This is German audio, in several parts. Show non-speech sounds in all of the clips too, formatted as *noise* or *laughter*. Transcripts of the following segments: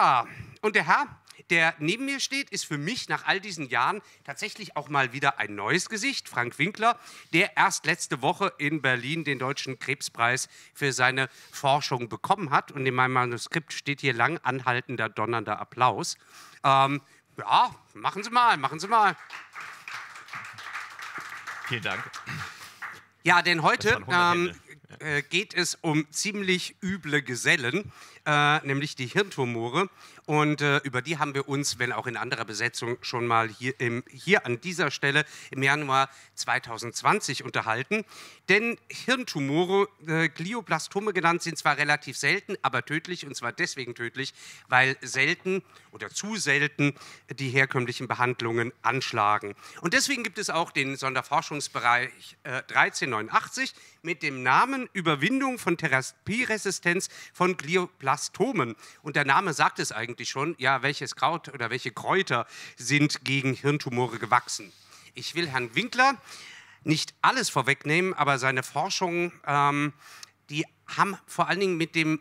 Ja, und der Herr, der neben mir steht, ist für mich nach all diesen Jahren tatsächlich auch mal wieder ein neues Gesicht. Frank Winkler, der erst letzte Woche in Berlin den Deutschen Krebspreis für seine Forschung bekommen hat. Und in meinem Manuskript steht hier lang anhaltender, donnernder Applaus. Ähm, ja, machen Sie mal, machen Sie mal. Vielen Dank. Ja, denn heute ähm, äh, geht es um ziemlich üble Gesellen, äh, nämlich die Hirntumore. Und äh, über die haben wir uns, wenn auch in anderer Besetzung, schon mal hier, im, hier an dieser Stelle im Januar 2020 unterhalten. Denn Hirntumore, äh, Glioblastome genannt, sind zwar relativ selten, aber tödlich. Und zwar deswegen tödlich, weil selten oder zu selten die herkömmlichen Behandlungen anschlagen. Und deswegen gibt es auch den Sonderforschungsbereich äh, 1389 mit dem Namen Überwindung von Therapieresistenz von Glioblastomen. Und der Name sagt es eigentlich eigentlich schon, ja, welches Kraut oder welche Kräuter sind gegen Hirntumore gewachsen. Ich will Herrn Winkler nicht alles vorwegnehmen, aber seine Forschungen, ähm, die haben vor allen Dingen mit dem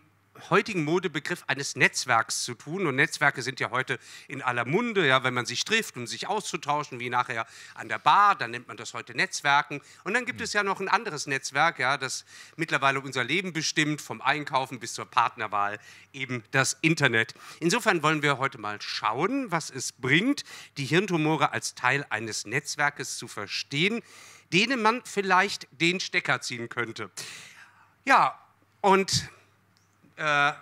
heutigen Modebegriff eines Netzwerks zu tun. Und Netzwerke sind ja heute in aller Munde, ja, wenn man sich trifft, um sich auszutauschen, wie nachher an der Bar, dann nennt man das heute Netzwerken. Und dann gibt es ja noch ein anderes Netzwerk, ja, das mittlerweile unser Leben bestimmt, vom Einkaufen bis zur Partnerwahl, eben das Internet. Insofern wollen wir heute mal schauen, was es bringt, die Hirntumore als Teil eines Netzwerkes zu verstehen, denen man vielleicht den Stecker ziehen könnte. Ja, und äh,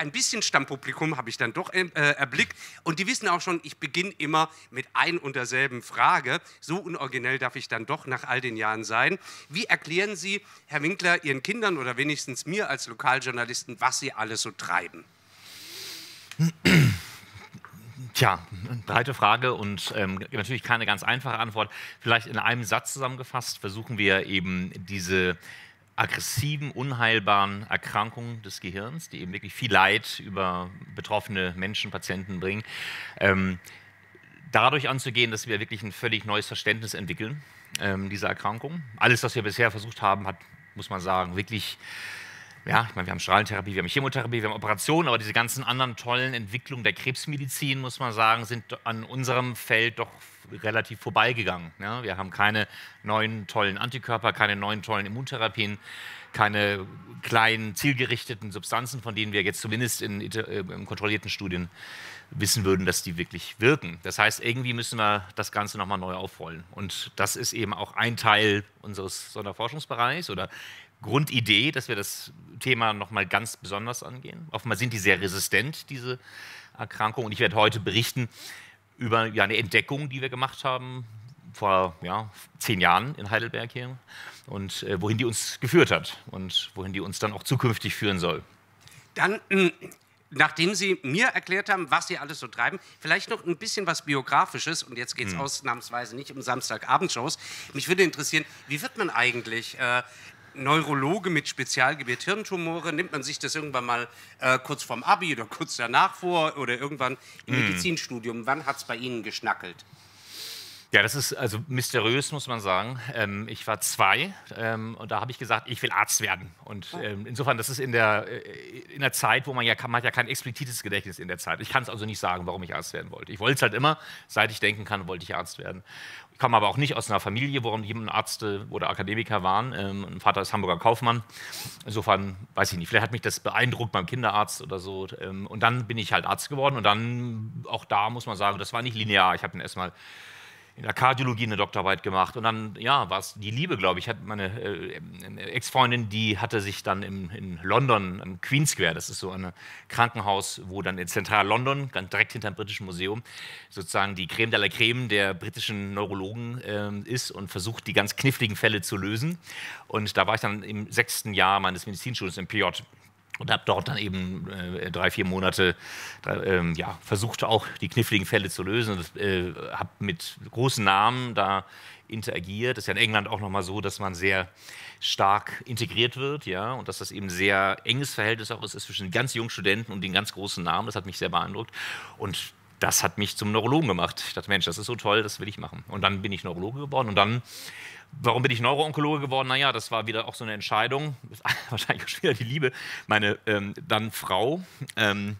ein bisschen Stammpublikum habe ich dann doch äh, erblickt. Und die wissen auch schon, ich beginne immer mit ein und derselben Frage. So unoriginell darf ich dann doch nach all den Jahren sein. Wie erklären Sie, Herr Winkler, Ihren Kindern oder wenigstens mir als Lokaljournalisten, was Sie alles so treiben? Tja, breite Frage und ähm, natürlich keine ganz einfache Antwort. Vielleicht in einem Satz zusammengefasst versuchen wir eben diese aggressiven, unheilbaren Erkrankungen des Gehirns, die eben wirklich viel Leid über betroffene Menschen, Patienten bringen, ähm, dadurch anzugehen, dass wir wirklich ein völlig neues Verständnis entwickeln ähm, dieser Erkrankung. Alles, was wir bisher versucht haben, hat, muss man sagen, wirklich ja, ich meine, wir haben Strahlentherapie, wir haben Chemotherapie, wir haben Operationen, aber diese ganzen anderen tollen Entwicklungen der Krebsmedizin, muss man sagen, sind an unserem Feld doch relativ vorbeigegangen. Ja, wir haben keine neuen tollen Antikörper, keine neuen tollen Immuntherapien, keine kleinen zielgerichteten Substanzen, von denen wir jetzt zumindest in, in äh, kontrollierten Studien wissen würden, dass die wirklich wirken. Das heißt, irgendwie müssen wir das Ganze nochmal neu aufrollen. Und das ist eben auch ein Teil unseres Sonderforschungsbereichs oder Grundidee, dass wir das Thema nochmal ganz besonders angehen. Offenbar sind die sehr resistent, diese Erkrankung. Und ich werde heute berichten über ja, eine Entdeckung, die wir gemacht haben vor ja, zehn Jahren in Heidelberg hier und äh, wohin die uns geführt hat und wohin die uns dann auch zukünftig führen soll. Dann äh, nachdem Sie mir erklärt haben, was Sie alles so treiben, vielleicht noch ein bisschen was Biografisches. Und jetzt geht es hm. ausnahmsweise nicht um Samstagabendshows. Mich würde interessieren, wie wird man eigentlich äh, Neurologe mit Spezialgebiet Hirntumore, nimmt man sich das irgendwann mal äh, kurz vorm Abi oder kurz danach vor oder irgendwann im mm. Medizinstudium? Wann hat es bei Ihnen geschnackelt? Ja, das ist also mysteriös, muss man sagen. Ähm, ich war zwei ähm, und da habe ich gesagt, ich will Arzt werden. Und oh. ähm, insofern, das ist in der, äh, in der Zeit, wo man ja, man hat ja kein explizites Gedächtnis in der Zeit. Ich kann es also nicht sagen, warum ich Arzt werden wollte. Ich wollte es halt immer, seit ich denken kann, wollte ich Arzt werden. Ich komme aber auch nicht aus einer Familie, wo jemand Arzt oder Akademiker waren. Ähm, mein Vater ist Hamburger Kaufmann. Insofern, weiß ich nicht, vielleicht hat mich das beeindruckt beim Kinderarzt oder so. Ähm, und dann bin ich halt Arzt geworden und dann, auch da muss man sagen, das war nicht linear. Ich habe dann erstmal in der Kardiologie eine Doktorarbeit gemacht und dann, ja, war es die Liebe, glaube ich. Hatte meine äh, Ex-Freundin, die hatte sich dann im, in London, am Queen Square, das ist so ein Krankenhaus, wo dann in Zentral-London, direkt hinter dem Britischen Museum, sozusagen die Creme de la Creme der britischen Neurologen äh, ist und versucht, die ganz kniffligen Fälle zu lösen. Und da war ich dann im sechsten Jahr meines Medizinstudiums im PJ und habe dort dann eben äh, drei, vier Monate äh, ja, versucht, auch die kniffligen Fälle zu lösen. Und äh, habe mit großen Namen da interagiert. Das ist ja in England auch nochmal so, dass man sehr stark integriert wird, ja, und dass das eben sehr enges Verhältnis auch ist, ist zwischen den ganz jungen Studenten und den ganz großen Namen. Das hat mich sehr beeindruckt. Und das hat mich zum Neurologen gemacht. Ich dachte, Mensch, das ist so toll, das will ich machen. Und dann bin ich Neurologe geworden und dann Warum bin ich Neuroonkologe geworden? Naja, das war wieder auch so eine Entscheidung. *laughs* Wahrscheinlich auch wieder die Liebe. Meine ähm, dann Frau, ähm,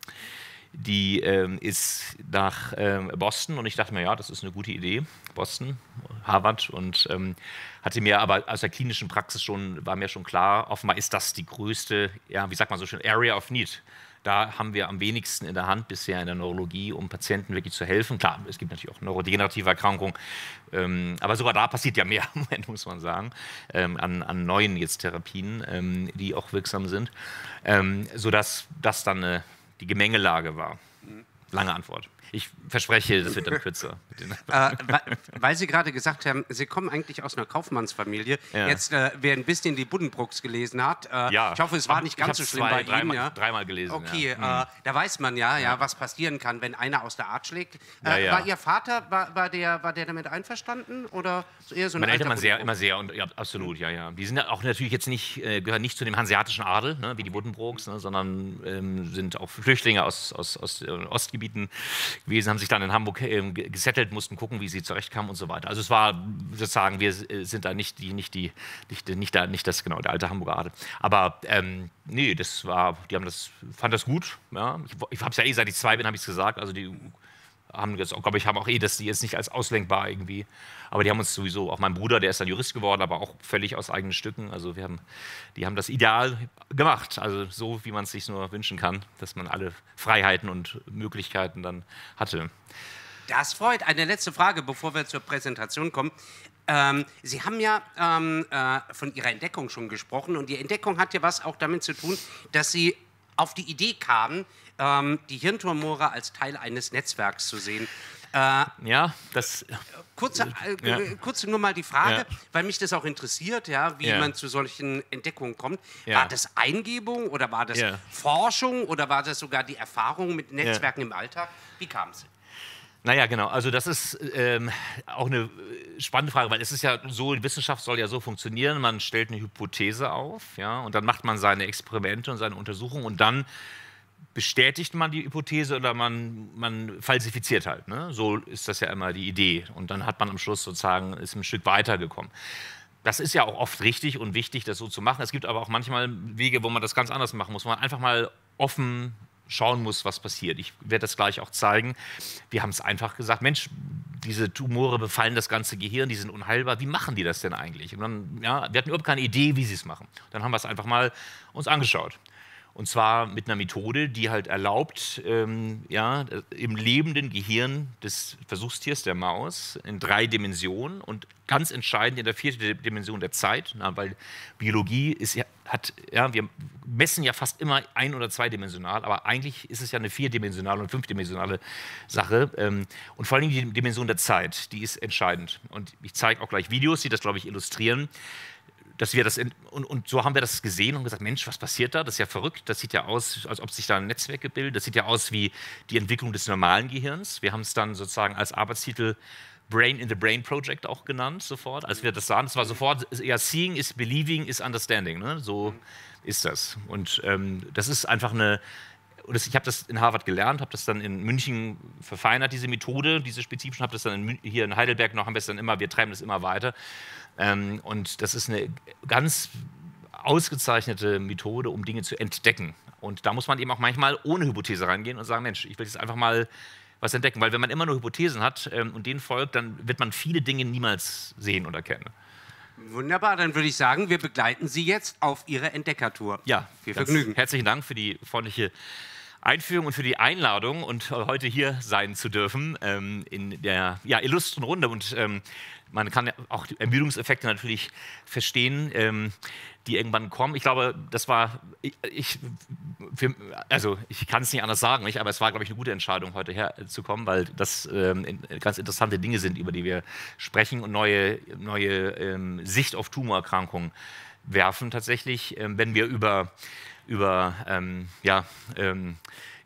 die ähm, ist nach ähm, Boston und ich dachte mir, ja, das ist eine gute Idee, Boston, Harvard und ähm, hatte mir aber aus der klinischen Praxis schon, war mir schon klar, offenbar ist das die größte, ja, wie sagt man so schön, Area of Need. Da haben wir am wenigsten in der Hand bisher in der Neurologie, um Patienten wirklich zu helfen. Klar, es gibt natürlich auch neurodegenerative Erkrankungen, ähm, aber sogar da passiert ja mehr *laughs* im Moment, muss man sagen, ähm, an, an, neuen jetzt Therapien, ähm, die auch wirksam sind, ähm, sodass das dann eine die Gemengelage war. Lange Antwort. Ich verspreche, das wird dann kürzer. äh, *laughs* weil Sie gerade gesagt haben, Sie kommen eigentlich aus einer Kaufmannsfamilie. Ja. Jetzt, äh, wer ein bisschen die Buddenbrooks gelesen hat, äh, ja. ich hoffe, es war nicht ganz so schlimm zwei, bei dreimal, Ihnen. Ja? Dreimal gelesen. Okay, ja. Äh, da weiß man ja, ja, was passieren kann, wenn einer aus der Art schlägt. Äh, war Ihr Vater, war, war, der, war der damit einverstanden? Oder eher so Meine Eltern waren sehr, immer sehr, und, absolut, ja, ja. Die sind auch natürlich jetzt nicht, äh, gehören nicht zu dem hanseatischen Adel, ne, wie die Buddenbrooks, ne, sondern ähm, sind auch Flüchtlinge aus, aus, aus Ostgebieten gewesen, haben sich dann in Hamburg äh, gesettelt, mussten gucken, wie sie zurechtkamen und so weiter. Also es war sozusagen, wir äh, sind da nicht die, nicht die, nicht, nicht, da, nicht das, genau, der alte Hamburger Adel. Aber ähm, nee, das war, die haben das, fand das gut. Ja. Ich, ich habe es ja eh, seit ich zwei bin, habe ich es gesagt. Also die haben jetzt, glaube ich, haben auch eh das die jetzt nicht als auslenkbar irgendwie. Aber die haben uns sowieso, auch mein Bruder, der ist dann Jurist geworden, aber auch völlig aus eigenen Stücken. Also wir haben, die haben das ideal gemacht. Also so, wie man es sich nur wünschen kann, dass man alle Freiheiten und Möglichkeiten dann hatte. Das freut. Eine letzte Frage, bevor wir zur Präsentation kommen. Ähm, Sie haben ja ähm, äh, von Ihrer Entdeckung schon gesprochen und die Entdeckung hat ja was auch damit zu tun, dass Sie auf die Idee kamen, ähm, die Hirntumore als Teil eines Netzwerks zu sehen. Äh, ja, das. Kurze, äh, ja. kurz nur mal die Frage, ja. weil mich das auch interessiert, ja, wie ja. man zu solchen Entdeckungen kommt. War das Eingebung oder war das Forschung oder war das sogar die Erfahrung mit Netzwerken im Alltag? Wie kam es? Naja, genau. Also das ist ähm, auch eine spannende Frage, weil es ist ja so, die Wissenschaft soll ja so funktionieren, man stellt eine Hypothese auf, ja, und dann macht man seine Experimente und seine Untersuchungen und dann bestätigt man die Hypothese oder man, man falsifiziert halt. Ne? So ist das ja immer die Idee. Und dann hat man am Schluss sozusagen ist ein Stück weitergekommen. Das ist ja auch oft richtig und wichtig, das so zu machen. Es gibt aber auch manchmal Wege, wo man das ganz anders machen muss, wo man einfach mal offen schauen muss, was passiert. Ich werde das gleich auch zeigen. Wir haben es einfach gesagt, Mensch, diese Tumore befallen das ganze Gehirn, die sind unheilbar. Wie machen die das denn eigentlich? Und dann, ja, wir hatten überhaupt keine Idee, wie sie es machen. Dann haben wir es einfach mal uns angeschaut. Und zwar mit einer Methode, die halt erlaubt, ähm, ja, im lebenden Gehirn des Versuchstiers, der Maus, in drei Dimensionen und ganz entscheidend in der vierten Dimension der Zeit, na, weil Biologie ist ja, hat, ja, wir messen ja fast immer ein- oder zweidimensional, aber eigentlich ist es ja eine vierdimensionale und fünfdimensionale Sache. Ähm, und vor allem die Dimension der Zeit, die ist entscheidend. Und ich zeige auch gleich Videos, die das, glaube ich, illustrieren dass wir das in, und, und, so haben wir das gesehen und gesagt, Mensch, was passiert da? Das ist ja verrückt. Das sieht ja aus, als ob sich da ein Netzwerk gebildet. Das sieht ja aus wie die Entwicklung des normalen Gehirns. Wir haben es dann sozusagen als Arbeitstitel Brain in the Brain Project auch genannt sofort, als wir das sahen. Es war sofort, ja, Seeing is Believing is Understanding. Ne? So ist das. Und ähm, das ist einfach eine, und ich habe das in Harvard gelernt, habe das dann in München verfeinert, diese Methode, diese spezifischen, habe das dann in, hier in Heidelberg noch, haben wir immer, wir treiben das immer weiter. Ähm, und das ist eine ganz ausgezeichnete Methode, um Dinge zu entdecken. Und da muss man eben auch manchmal ohne Hypothese reingehen und sagen, Mensch, ich will jetzt einfach mal was entdecken. Weil wenn man immer nur Hypothesen hat ähm, und denen folgt, dann wird man viele Dinge niemals sehen oder erkennen. Wunderbar, dann würde ich sagen, wir begleiten Sie jetzt auf Ihre Entdeckertour. Ja, viel Vergnügen. Herzlichen Dank für die freundliche Einführung und für die Einladung und heute hier sein zu dürfen ähm, in der ja, illustren Runde. Und ähm, man kann auch die Ermüdungseffekte natürlich verstehen, ähm, die irgendwann kommen. Ich glaube, das war, ich, ich also ich kann es nicht anders sagen, nicht? aber es war, glaube ich, eine gute Entscheidung, heute herzukommen, weil das ähm, ganz interessante Dinge sind, über die wir sprechen und neue, neue ähm, Sicht auf Tumorerkrankungen werfen tatsächlich, ähm, wenn wir über, über ähm, ja, ähm,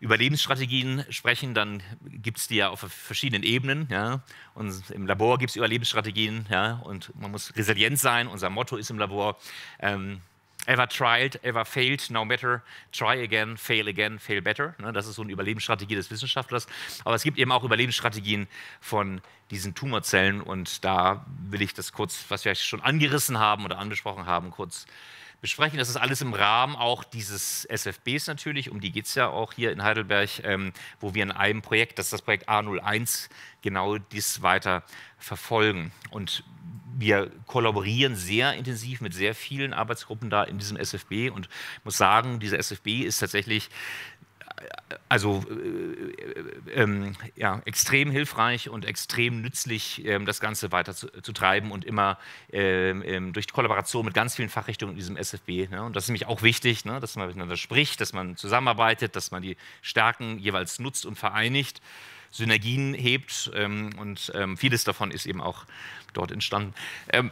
Überlebensstrategien sprechen, dann gibt es die ja auf verschiedenen Ebenen. Ja? Und im Labor gibt es Überlebensstrategien ja? und man muss resilient sein. Unser Motto ist im Labor, ähm, ever tried, ever failed, no matter, try again, fail again, fail better. Ne? Das ist so eine Überlebensstrategie des Wissenschaftlers. Aber es gibt eben auch Überlebensstrategien von diesen Tumorzellen und da will ich das kurz, was wir schon angerissen haben oder angesprochen haben, kurz besprechen. Das ist alles im Rahmen auch dieses SFBs natürlich, um die geht es ja auch hier in Heidelberg, ähm, wo wir in einem Projekt, das ist das Projekt A01, genau dies weiter verfolgen. Und wir kollaborieren sehr intensiv mit sehr vielen Arbeitsgruppen da in diesem SFB und muss sagen, dieser SFB ist tatsächlich also äh, äh, ja, extrem hilfreich und extrem nützlich, äh, das Ganze weiter zu, zu treiben und immer ähm, ähm, durch Kollaboration mit ganz vielen Fachrichtungen in diesem SFB. Ne? Und das ist nämlich auch wichtig, ne? dass man miteinander spricht, dass man zusammenarbeitet, dass man die Stärken jeweils nutzt und vereinigt, Synergien hebt ähm, und ähm, vieles davon ist eben auch dort entstanden. Ähm,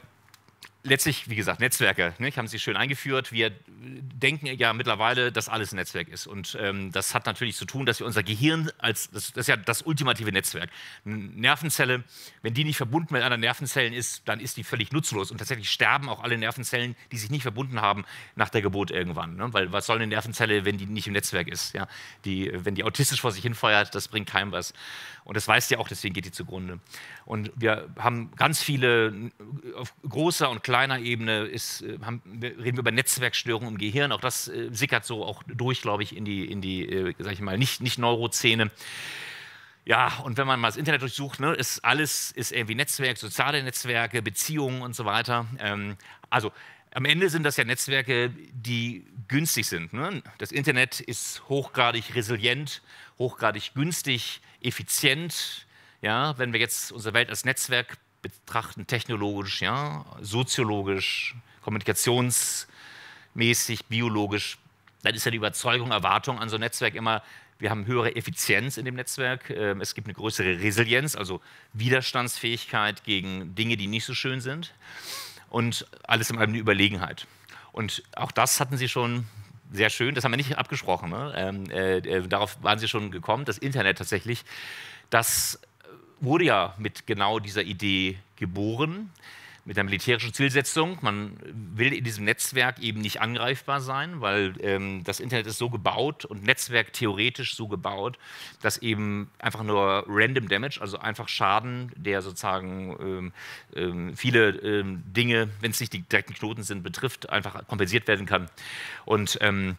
letztlich, wie gesagt, Netzwerke ne, haben Sie schön eingeführt. Wir denken ja mittlerweile, dass alles ein Netzwerk ist. Und ähm, das hat natürlich zu tun, dass wir unser Gehirn als, das, das, ist ja das ultimative Netzwerk. Eine Nervenzelle, wenn die nicht verbunden mit anderen Nervenzellen ist, dann ist die völlig nutzlos. Und tatsächlich sterben auch alle Nervenzellen, die sich nicht verbunden haben, nach der Geburt irgendwann. Ne? Weil was soll eine Nervenzelle, wenn die nicht im Netzwerk ist? Ja? Die, wenn die autistisch vor sich hinfeuert, das bringt keinem was. Und das weiß ja auch, deswegen geht die zugrunde. Und wir haben ganz viele, großer und kleiner Ebene ist, äh, haben, reden wir über Netzwerkstörungen im Gehirn. Auch das äh, sickert so auch durch, glaube ich, in die, in die äh, ich mal, nicht, nicht Neurozähne. Ja, und wenn man mal das Internet durchsucht, ne, ist alles ist irgendwie Netzwerk, soziale Netzwerke, Beziehungen und so weiter. Ähm, also am Ende sind das ja Netzwerke, die günstig sind. Ne? Das Internet ist hochgradig resilient, hochgradig günstig, effizient. Ja, wenn wir jetzt unsere Welt als Netzwerk betrachten, technologisch, ja, soziologisch, kommunikationsmäßig, biologisch, dann ist ja die Überzeugung, Erwartung an so ein Netzwerk immer, wir haben höhere Effizienz in dem Netzwerk, ähm, es gibt eine größere Resilienz, also Widerstandsfähigkeit gegen Dinge, die nicht so schön sind und alles in allem eine Überlegenheit. Und auch das hatten Sie schon sehr schön, das haben wir nicht abgesprochen, ne? ähm, äh, äh, darauf waren Sie schon gekommen, das Internet tatsächlich, das wurde ja mit genau dieser Idee geboren mit der militärischen Zielsetzung. Man will in diesem Netzwerk eben nicht angreifbar sein, weil ähm, das Internet ist so gebaut und Netzwerk theoretisch so gebaut, dass eben einfach nur Random Damage, also einfach Schaden, der sozusagen ähm, ähm, viele ähm, Dinge, wenn es nicht die direkten Knoten sind, betrifft, einfach kompensiert werden kann. Und ähm,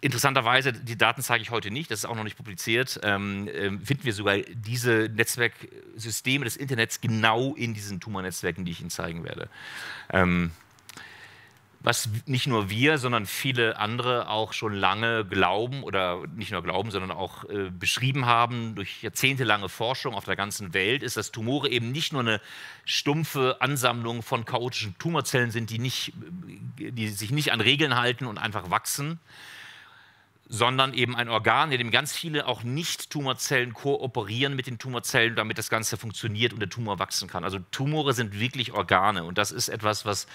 Interessanterweise, die Daten zeige ich heute nicht, das ist auch noch nicht publiziert, ähm, ähm, finden wir sogar diese Netzwerksysteme des Internets genau in diesen Tumornetzwerken, die ich Ihnen zeigen werde. Ähm, was nicht nur wir, sondern viele andere auch schon lange glauben oder nicht nur glauben, sondern auch äh, beschrieben haben durch jahrzehntelange Forschung auf der ganzen Welt, ist, dass Tumore eben nicht nur eine stumpfe Ansammlung von chaotischen Tumorzellen sind, die, nicht, die sich nicht an Regeln halten und einfach wachsen, sondern eben ein Organ, in dem ganz viele auch Nicht-Tumorzellen kooperieren mit den Tumorzellen, damit das Ganze funktioniert und der Tumor wachsen kann. Also Tumore sind wirklich Organe und das ist etwas, was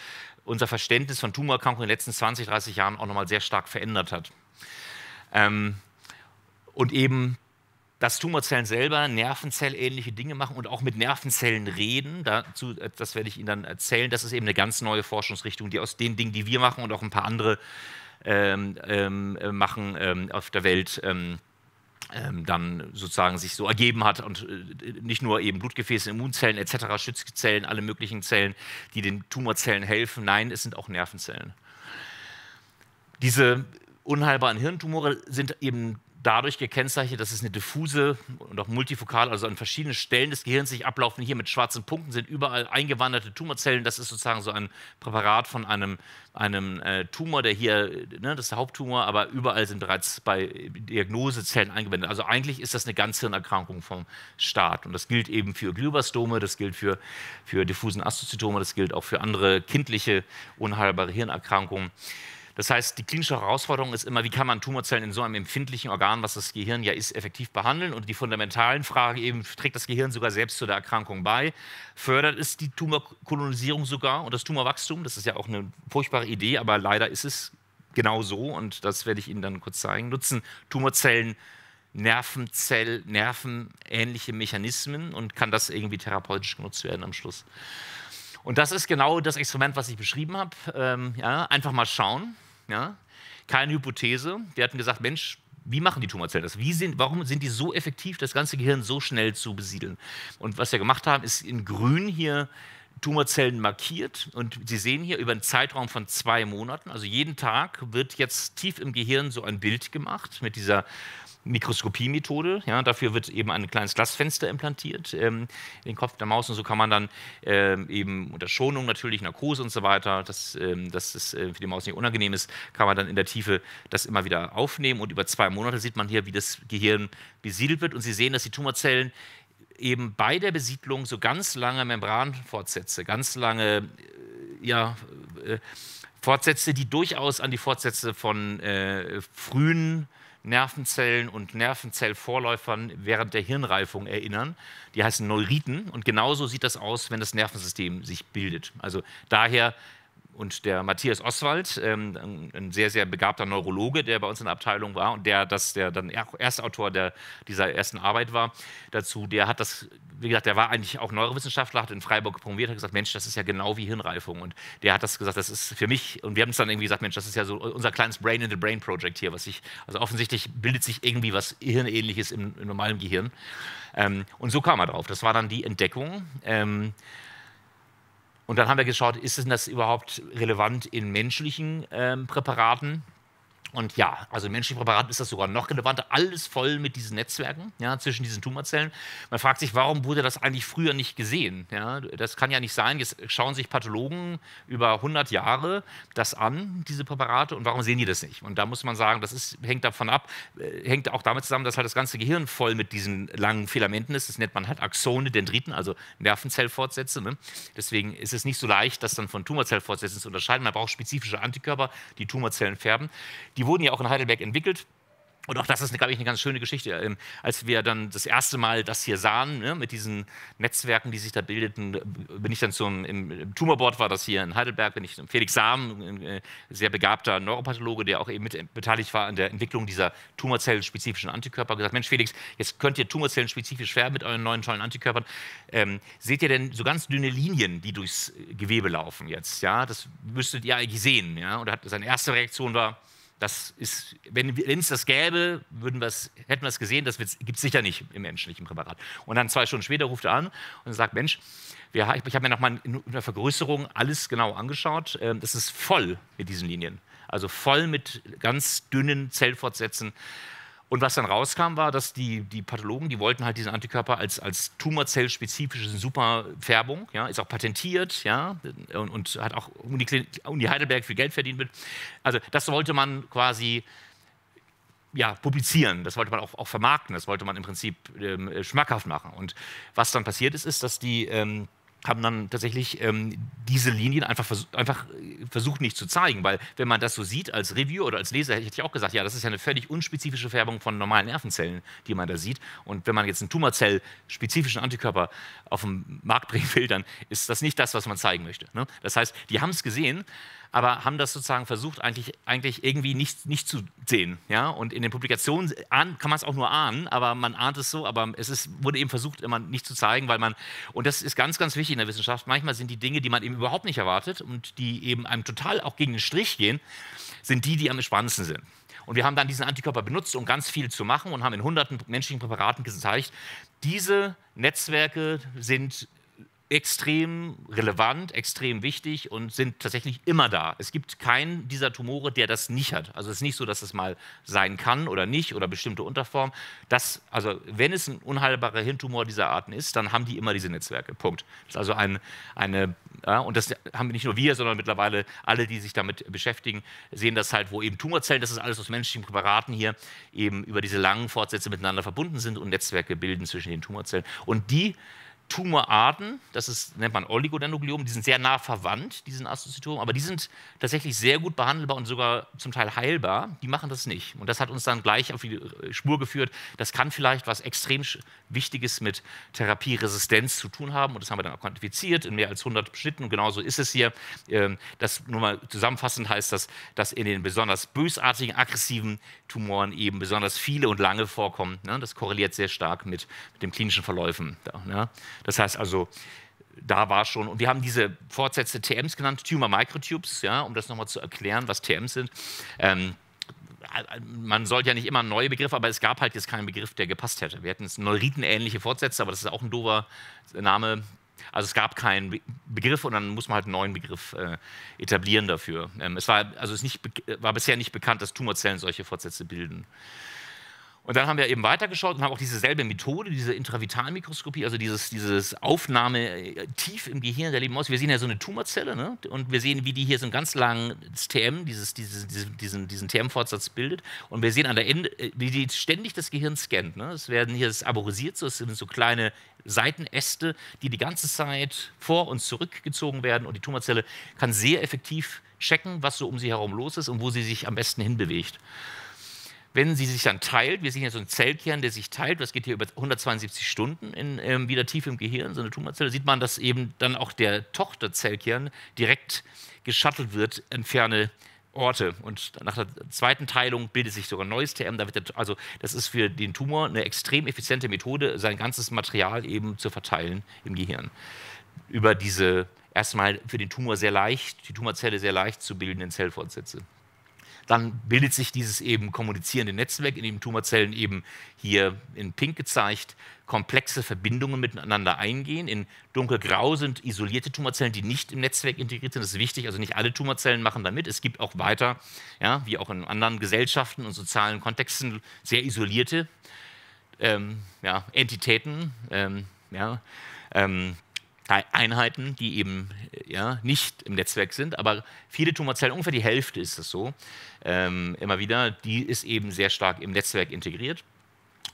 unser Verständnis von Tumorerkrankungen in den letzten 20, 30 Jahren auch nochmal sehr stark verändert hat. Ähm, und eben dass Tumorzellen selber nervenzellähnliche Dinge machen und auch mit Nervenzellen reden. Dazu, das werde ich Ihnen dann erzählen. Das ist eben eine ganz neue Forschungsrichtung, die aus den Dingen, die wir machen und auch ein paar andere äh, machen ähm, auf der Welt. Ähm, ähm, dann sozusagen sich so ergeben hat und äh, nicht nur eben Blutgefäße, Immunzellen etc., Schützkzellen, alle möglichen Zellen, die den Tumorzellen helfen. Nein, es sind auch Nervenzellen. Diese unheilbaren Hirntumore sind eben dadurch gekennzeichnet, dass es eine diffuse und auch multifokal, also an verschiedenen Stellen des Gehirns sich ablaufen. Hier mit schwarzen Punkten sind überall eingewanderte Tumorzellen. Das ist sozusagen so ein Präparat von einem, einem äh, Tumor, der hier, ne, das ist der Haupttumor, aber überall sind bereits bei Diagnosezellen eingewendet. Also eigentlich ist das eine Ganzhirnerkrankung vom Staat. Und das gilt eben für Gliobastome, das gilt für, für diffusen Astrozytome, das gilt auch für andere kindliche unheilbare Hirnerkrankungen. Das heißt, die klinische Herausforderung ist immer, wie kann man Tumorzellen in so einem empfindlichen Organ, was das Gehirn ja ist, effektiv behandeln? Und die fundamentalen Fragen eben, trägt das Gehirn sogar selbst zu der Erkrankung bei? Fördert es die Tumorkolonisierung sogar und das Tumorwachstum? Das ist ja auch eine furchtbare Idee, aber leider ist es genau so und das werde ich Ihnen dann kurz zeigen. Nutzen Tumorzellen Nervenzell, nervenähnliche Mechanismen und kann das irgendwie therapeutisch genutzt werden am Schluss. Und das ist genau das Experiment, was ich beschrieben habe. Ähm, ja, einfach mal schauen. Ja? Keine Hypothese. Wir hatten gesagt, Mensch, wie machen die Tumorzellen das? Sind, warum sind die so effektiv, das ganze Gehirn so schnell zu besiedeln? Und was wir gemacht haben, ist in grün hier Tumorzellen markiert und Sie sehen hier über einen Zeitraum von zwei Monaten, also jeden Tag wird jetzt tief im Gehirn so ein Bild gemacht mit dieser Mikroskopiemethode. Ja, dafür wird eben ein kleines Glasfenster implantiert ähm, in den Kopf der Maus. Und so kann man dann ähm, eben unter Schonung natürlich, Narkose und so weiter, dass, ähm, dass es äh, für die Maus nicht unangenehm ist, kann man dann in der Tiefe das immer wieder aufnehmen. Und über zwei Monate sieht man hier, wie das Gehirn besiedelt wird. Und Sie sehen, dass die Tumorzellen eben bei der Besiedlung so ganz lange Membranfortsätze, ganz lange äh, ja, äh, Fortsätze, die durchaus an die Fortsätze von äh, frühen Nervenzellen und Nervenzellvorläufern während der Hirnreifung erinnern. Die heißen Neuriten und genauso sieht das aus, wenn das Nervensystem sich bildet. Also daher und der Matthias Oswald, ähm, ein sehr, sehr begabter Neurologe, der bei uns in der Abteilung war und der, das, der dann Erstautor der, dieser ersten Arbeit war, dazu, der hat das, wie gesagt, der war eigentlich auch Neurowissenschaftler, hat in Freiburg promoviert, hat gesagt, Mensch, das ist ja genau wie Hirnreifung. Und der hat das gesagt, das ist für mich, und wir haben es dann irgendwie gesagt, Mensch, das ist ja so unser kleines Brain in the Brain Project hier, was sich, also offensichtlich bildet sich irgendwie was Hirnähnliches im, im normalen Gehirn. Ähm, und so kam er drauf. Das war dann die Entdeckung. Ähm, und dann haben wir geschaut, ist denn das überhaupt relevant in menschlichen ähm, Präparaten? Und ja, also im menschlichen Präparat ist das sogar noch relevanter. Alles voll mit diesen Netzwerken ja, zwischen diesen Tumorzellen. Man fragt sich, warum wurde das eigentlich früher nicht gesehen? Ja, das kann ja nicht sein. Jetzt schauen sich Pathologen über 100 Jahre das an, diese Präparate, und warum sehen die das nicht? Und da muss man sagen, das ist, hängt davon ab, äh, hängt auch damit zusammen, dass halt das ganze Gehirn voll mit diesen langen Filamenten ist. Das nennt man halt Axone, Dendriten, also Nervenzellfortsätze. Ne? Deswegen ist es nicht so leicht, das dann von Tumorzellfortsätzen zu unterscheiden. Man braucht spezifische Antikörper, die Tumorzellen färben. Die die wurden ja auch in Heidelberg entwickelt. Und auch das ist, glaube ich, eine ganz schöne Geschichte. Ähm, als wir dann das erste Mal das hier sahen, ne, mit diesen Netzwerken, die sich da bildeten, bin ich dann zum im Tumorboard, war das hier in Heidelberg, bin ich Felix Sam, ein äh, sehr begabter Neuropathologe, der auch eben mit beteiligt war an der Entwicklung dieser tumorzellenspezifischen Antikörper, gesagt: Mensch, Felix, jetzt könnt ihr tumorzellenspezifisch färben mit euren neuen tollen Antikörpern. Ähm, seht ihr denn so ganz dünne Linien, die durchs Gewebe laufen jetzt? Ja, das müsstet ihr eigentlich sehen. Ja? Und seine erste Reaktion war, das ist, wenn es das gäbe, würden hätten wir es gesehen, das gibt es sicher nicht im menschlichen Präparat. Und dann zwei Stunden später ruft er an und sagt, Mensch, wir, ich habe mir nochmal in der Vergrößerung alles genau angeschaut. Ähm, das ist voll mit diesen Linien. Also voll mit ganz dünnen Zellfortsätzen. Und was dann rauskam, war, dass die, die Pathologen, die wollten halt diesen Antikörper als, als tumorzellspezifische Superfärbung, ja, ist auch patentiert, ja, und, und hat auch um die Heidelberg viel Geld verdient mit. Also das wollte man quasi ja, publizieren, das wollte man auch, auch, vermarkten, das wollte man im Prinzip ähm, schmackhaft machen. Und was dann passiert ist, ist, dass die ähm, haben dann tatsächlich ähm, diese Linien einfach, vers einfach äh, versucht nicht zu zeigen, weil wenn man das so sieht als Review oder als Leser, hätte ich auch gesagt, ja, das ist ja eine völlig unspezifische Färbung von normalen Nervenzellen, die man da sieht. Und wenn man jetzt einen Tumorzell-spezifischen Antikörper auf den Markt bringen will, dann ist das nicht das, was man zeigen möchte. Ne? Das heißt, die haben es gesehen, aber haben das sozusagen versucht, eigentlich, eigentlich irgendwie nicht, nicht zu sehen. Ja? Und in den Publikationen kann man es auch nur ahnen, aber man ahnt es so, aber es ist, wurde eben versucht, immer nicht zu zeigen, weil man, und das ist ganz, ganz wichtig in der Wissenschaft, manchmal sind die Dinge, die man eben überhaupt nicht erwartet und die eben einem total auch gegen den Strich gehen, sind die, die am spannendsten sind. Und wir haben dann diesen Antikörper benutzt, um ganz viel zu machen und haben in hunderten menschlichen Präparaten gezeigt, diese Netzwerke sind extrem relevant, extrem wichtig und sind tatsächlich immer da. Es gibt keinen dieser Tumore, der das nicht hat. Also es ist nicht so, dass es mal sein kann oder nicht oder bestimmte Unterformen. Das, also wenn es ein unheilbarer Hirntumor dieser Arten ist, dann haben die immer diese Netzwerke. Punkt. Das ist also ein, eine, ja, und das haben nicht nur wir, sondern mittlerweile alle, die sich damit beschäftigen, sehen das halt, wo eben Tumorzellen, das ist alles aus menschlichen Präparaten hier, eben über diese langen Fortsätze miteinander verbunden sind und Netzwerke bilden zwischen den Tumorzellen. Und die Tumorarten, das ist, nennt man Oligodendrogliom, die sind sehr nah verwandt, diesen Assoziatoren, aber die sind tatsächlich sehr gut behandelbar und sogar zum Teil heilbar. Die machen das nicht. Und das hat uns dann gleich auf die Spur geführt. Das kann vielleicht was extrem Wichtiges mit Therapieresistenz zu tun haben. Und das haben wir dann auch quantifiziert in mehr als 100 Schritten. Und genauso ist es hier. Ähm, das nur mal zusammenfassend heißt das, dass in den besonders bösartigen, aggressiven Tumoren eben besonders viele und lange vorkommen. Ne? Das korreliert sehr stark mit, mit den klinischen Verläufen. Ne? Das heißt also, da war schon, und wir haben diese Fortsätze TMs genannt, Tumor Microtubes, ja, um das nochmal zu erklären, was TMs sind. Ähm, man sollte ja nicht immer neue Begriffe, aber es gab halt jetzt keinen Begriff, der gepasst hätte. Wir hätten Neuriten-ähnliche Fortsätze, aber das ist auch ein dober Name. Also es gab keinen Begriff und dann muss man halt einen neuen Begriff äh, etablieren dafür. Ähm, es war, also es nicht, war bisher nicht bekannt, dass Tumorzellen solche Fortsätze bilden. Und dann haben wir eben weitergeschaut und haben auch diese selbe Methode, diese Intravitalmikroskopie, also dieses, dieses Aufnahme äh, tief im Gehirn der Leben aus. Wir sehen ja so eine Tumorzelle ne? und wir sehen, wie die hier so ein ganz langes TM, dieses, dieses, diesen, diesen TM-Fortsatz bildet. Und wir sehen an der Ende, äh, wie die ständig das Gehirn scannt. Ne? Es werden hier das aborisiert, so, es sind so kleine Seitenäste, die die ganze Zeit vor und zurückgezogen werden. Und die Tumorzelle kann sehr effektiv checken, was so um sie herum los ist und wo sie sich am besten hinbewegt. Wenn sie sich dann teilt, wir sehen hier so einen Zellkern, der sich teilt, das geht hier über 172 Stunden in, ähm, wieder tief im Gehirn, so eine Tumorzelle, sieht man, dass eben dann auch der Tochterzellkern direkt geschattelt wird in ferne Orte. Und nach der zweiten Teilung bildet sich sogar ein neues TM. Da der, also das ist für den Tumor eine extrem effiziente Methode, sein ganzes Material eben zu verteilen im Gehirn. Über diese erstmal für den Tumor sehr leicht, die Tumorzelle sehr leicht zu bildenden Zellfortsätze dann bildet sich dieses eben kommunizierende Netzwerk, in dem Tumorzellen eben hier in pink gezeigt komplexe Verbindungen miteinander eingehen. In dunkelgrau sind isolierte Tumorzellen, die nicht im Netzwerk integriert sind. Das ist wichtig, also nicht alle Tumorzellen machen damit. Es gibt auch weiter, ja, wie auch in anderen Gesellschaften und sozialen Kontexten, sehr isolierte ähm, ja, Entitäten. Ähm, ja, ähm, Einheiten, die eben ja, nicht im Netzwerk sind, aber viele Tumorzellen, ungefähr die Hälfte ist es so, ähm, immer wieder, die ist eben sehr stark im Netzwerk integriert.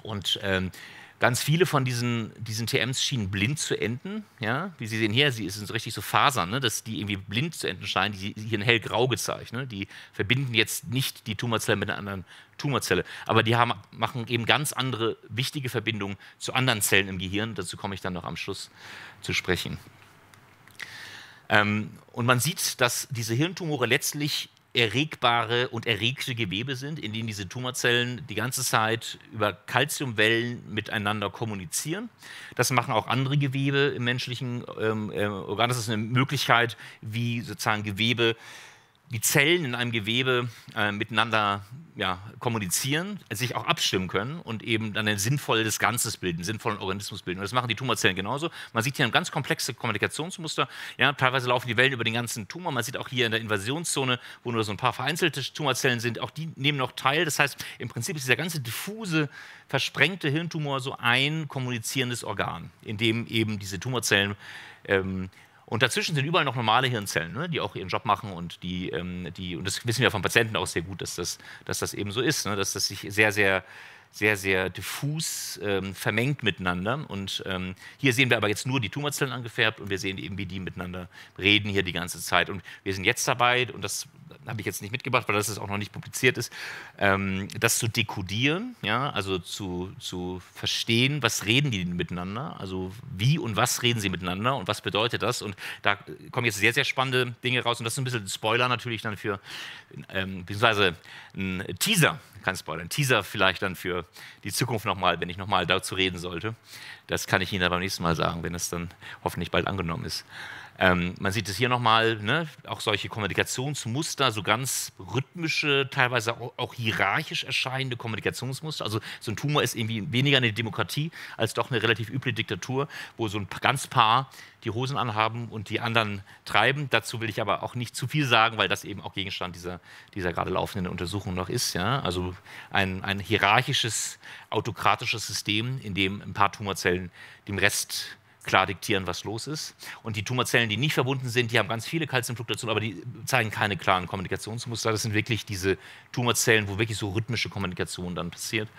Und ähm, Ganz viele von diesen, diesen TMs schienen blind zu enden. Ja? Wie Sie sehen hier, sie sind so richtig so Fasern, ne? dass die irgendwie blind zu enden scheinen, die hier in hellgrau gezeigt. Ne? Die verbinden jetzt nicht die Tumorzelle mit einer anderen Tumorzelle. Aber die haben, machen eben ganz andere wichtige Verbindungen zu anderen Zellen im Gehirn. Dazu komme ich dann noch am Schluss zu sprechen. Ähm, und man sieht, dass diese Hirntumore letztlich erregbare und erregte Gewebe sind, in denen diese Tumorzellen die ganze Zeit über Kalziumwellen miteinander kommunizieren. Das machen auch andere Gewebe im menschlichen ähm, äh, Organ. Das ist eine Möglichkeit, wie sozusagen Gewebe die Zellen in einem Gewebe äh, miteinander ja, kommunizieren, sich auch abstimmen können und eben dann ein sinnvolles Ganzes bilden, einen sinnvollen Organismus bilden. Und das machen die Tumorzellen genauso. Man sieht hier ein ganz komplexes Kommunikationsmuster. Ja, teilweise laufen die Wellen über den ganzen Tumor. Man sieht auch hier in der Invasionszone, wo nur so ein paar vereinzelte Tumorzellen sind, auch die nehmen noch teil. Das heißt, im Prinzip ist dieser ganze diffuse, versprengte Hirntumor so ein kommunizierendes Organ, in dem eben diese Tumorzellen ähm, und dazwischen sind überall noch normale Hirnzellen, ne, die auch ihren Job machen und die, ähm, die, und das wissen wir von Patienten auch sehr gut, dass das, dass das eben so ist, ne, dass das sich sehr, sehr sehr, sehr diffus ähm, vermengt miteinander. Und ähm, hier sehen wir aber jetzt nur die Tumorzellen angefärbt und wir sehen eben, wie die miteinander reden hier die ganze Zeit. Und wir sind jetzt dabei, und das habe ich jetzt nicht mitgebracht, weil das auch noch nicht publiziert ist, ähm, das zu dekodieren, ja, also zu, zu verstehen, was reden die miteinander, also wie und was reden sie miteinander und was bedeutet das. Und da kommen jetzt sehr, sehr spannende Dinge raus. Und das ist ein bisschen ein Spoiler natürlich dann für, ähm, beziehungsweise ein Teaser kein Spoiler, ein Teaser vielleicht dann für die Zukunft nochmal, wenn ich nochmal dazu reden sollte. Das kann ich Ihnen aber beim nächsten Mal sagen, wenn es dann hoffentlich bald angenommen ist. Ähm, man sieht es hier nochmal, ne, auch solche Kommunikationsmuster, so ganz rhythmische, teilweise auch, hierarchisch erscheinende Kommunikationsmuster. Also so ein Tumor ist irgendwie weniger eine Demokratie als doch eine relativ üble Diktatur, wo so ein ganz paar die Hosen anhaben und die anderen treiben. Dazu will ich aber auch nicht zu viel sagen, weil das eben auch Gegenstand dieser, dieser gerade laufenden Untersuchung noch ist. Ja? Also ein, ein hierarchisches, autokratisches System, in dem ein paar Tumorzellen dem Rest klar diktieren, was los ist. Und die Tumorzellen, die nicht verbunden sind, die haben ganz viele Kalziumfluktuationen, aber die zeigen keine klaren Kommunikationsmuster. Das sind wirklich diese Tumorzellen, wo wirklich so rhythmische Kommunikation dann passiert.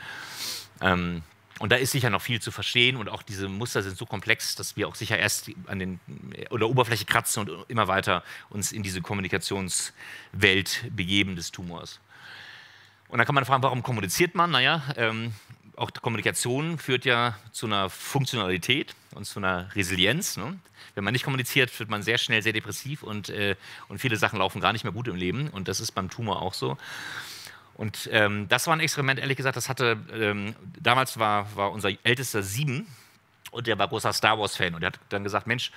Ähm, und da ist sicher noch viel zu verstehen und auch diese Muster sind so komplex, dass wir auch sicher erst an den, oder Oberfläche kratzen und immer weiter uns in diese Kommunikationswelt begeben des Tumors. Und dann kann man fragen, warum kommuniziert man? Naja, ähm, auch Kommunikation führt ja zu einer Funktionalität und zu einer Resilienz. Ne? Wenn man nicht kommuniziert, wird man sehr schnell sehr depressiv und, äh, und viele Sachen laufen gar nicht mehr gut im Leben. Und das ist beim Tumor auch so. Und ähm, das war ein Experiment, ehrlich gesagt, das hatte, ähm, damals war, war unser ältester sieben und der war großer Star Wars-Fan und er hat dann gesagt, Mensch,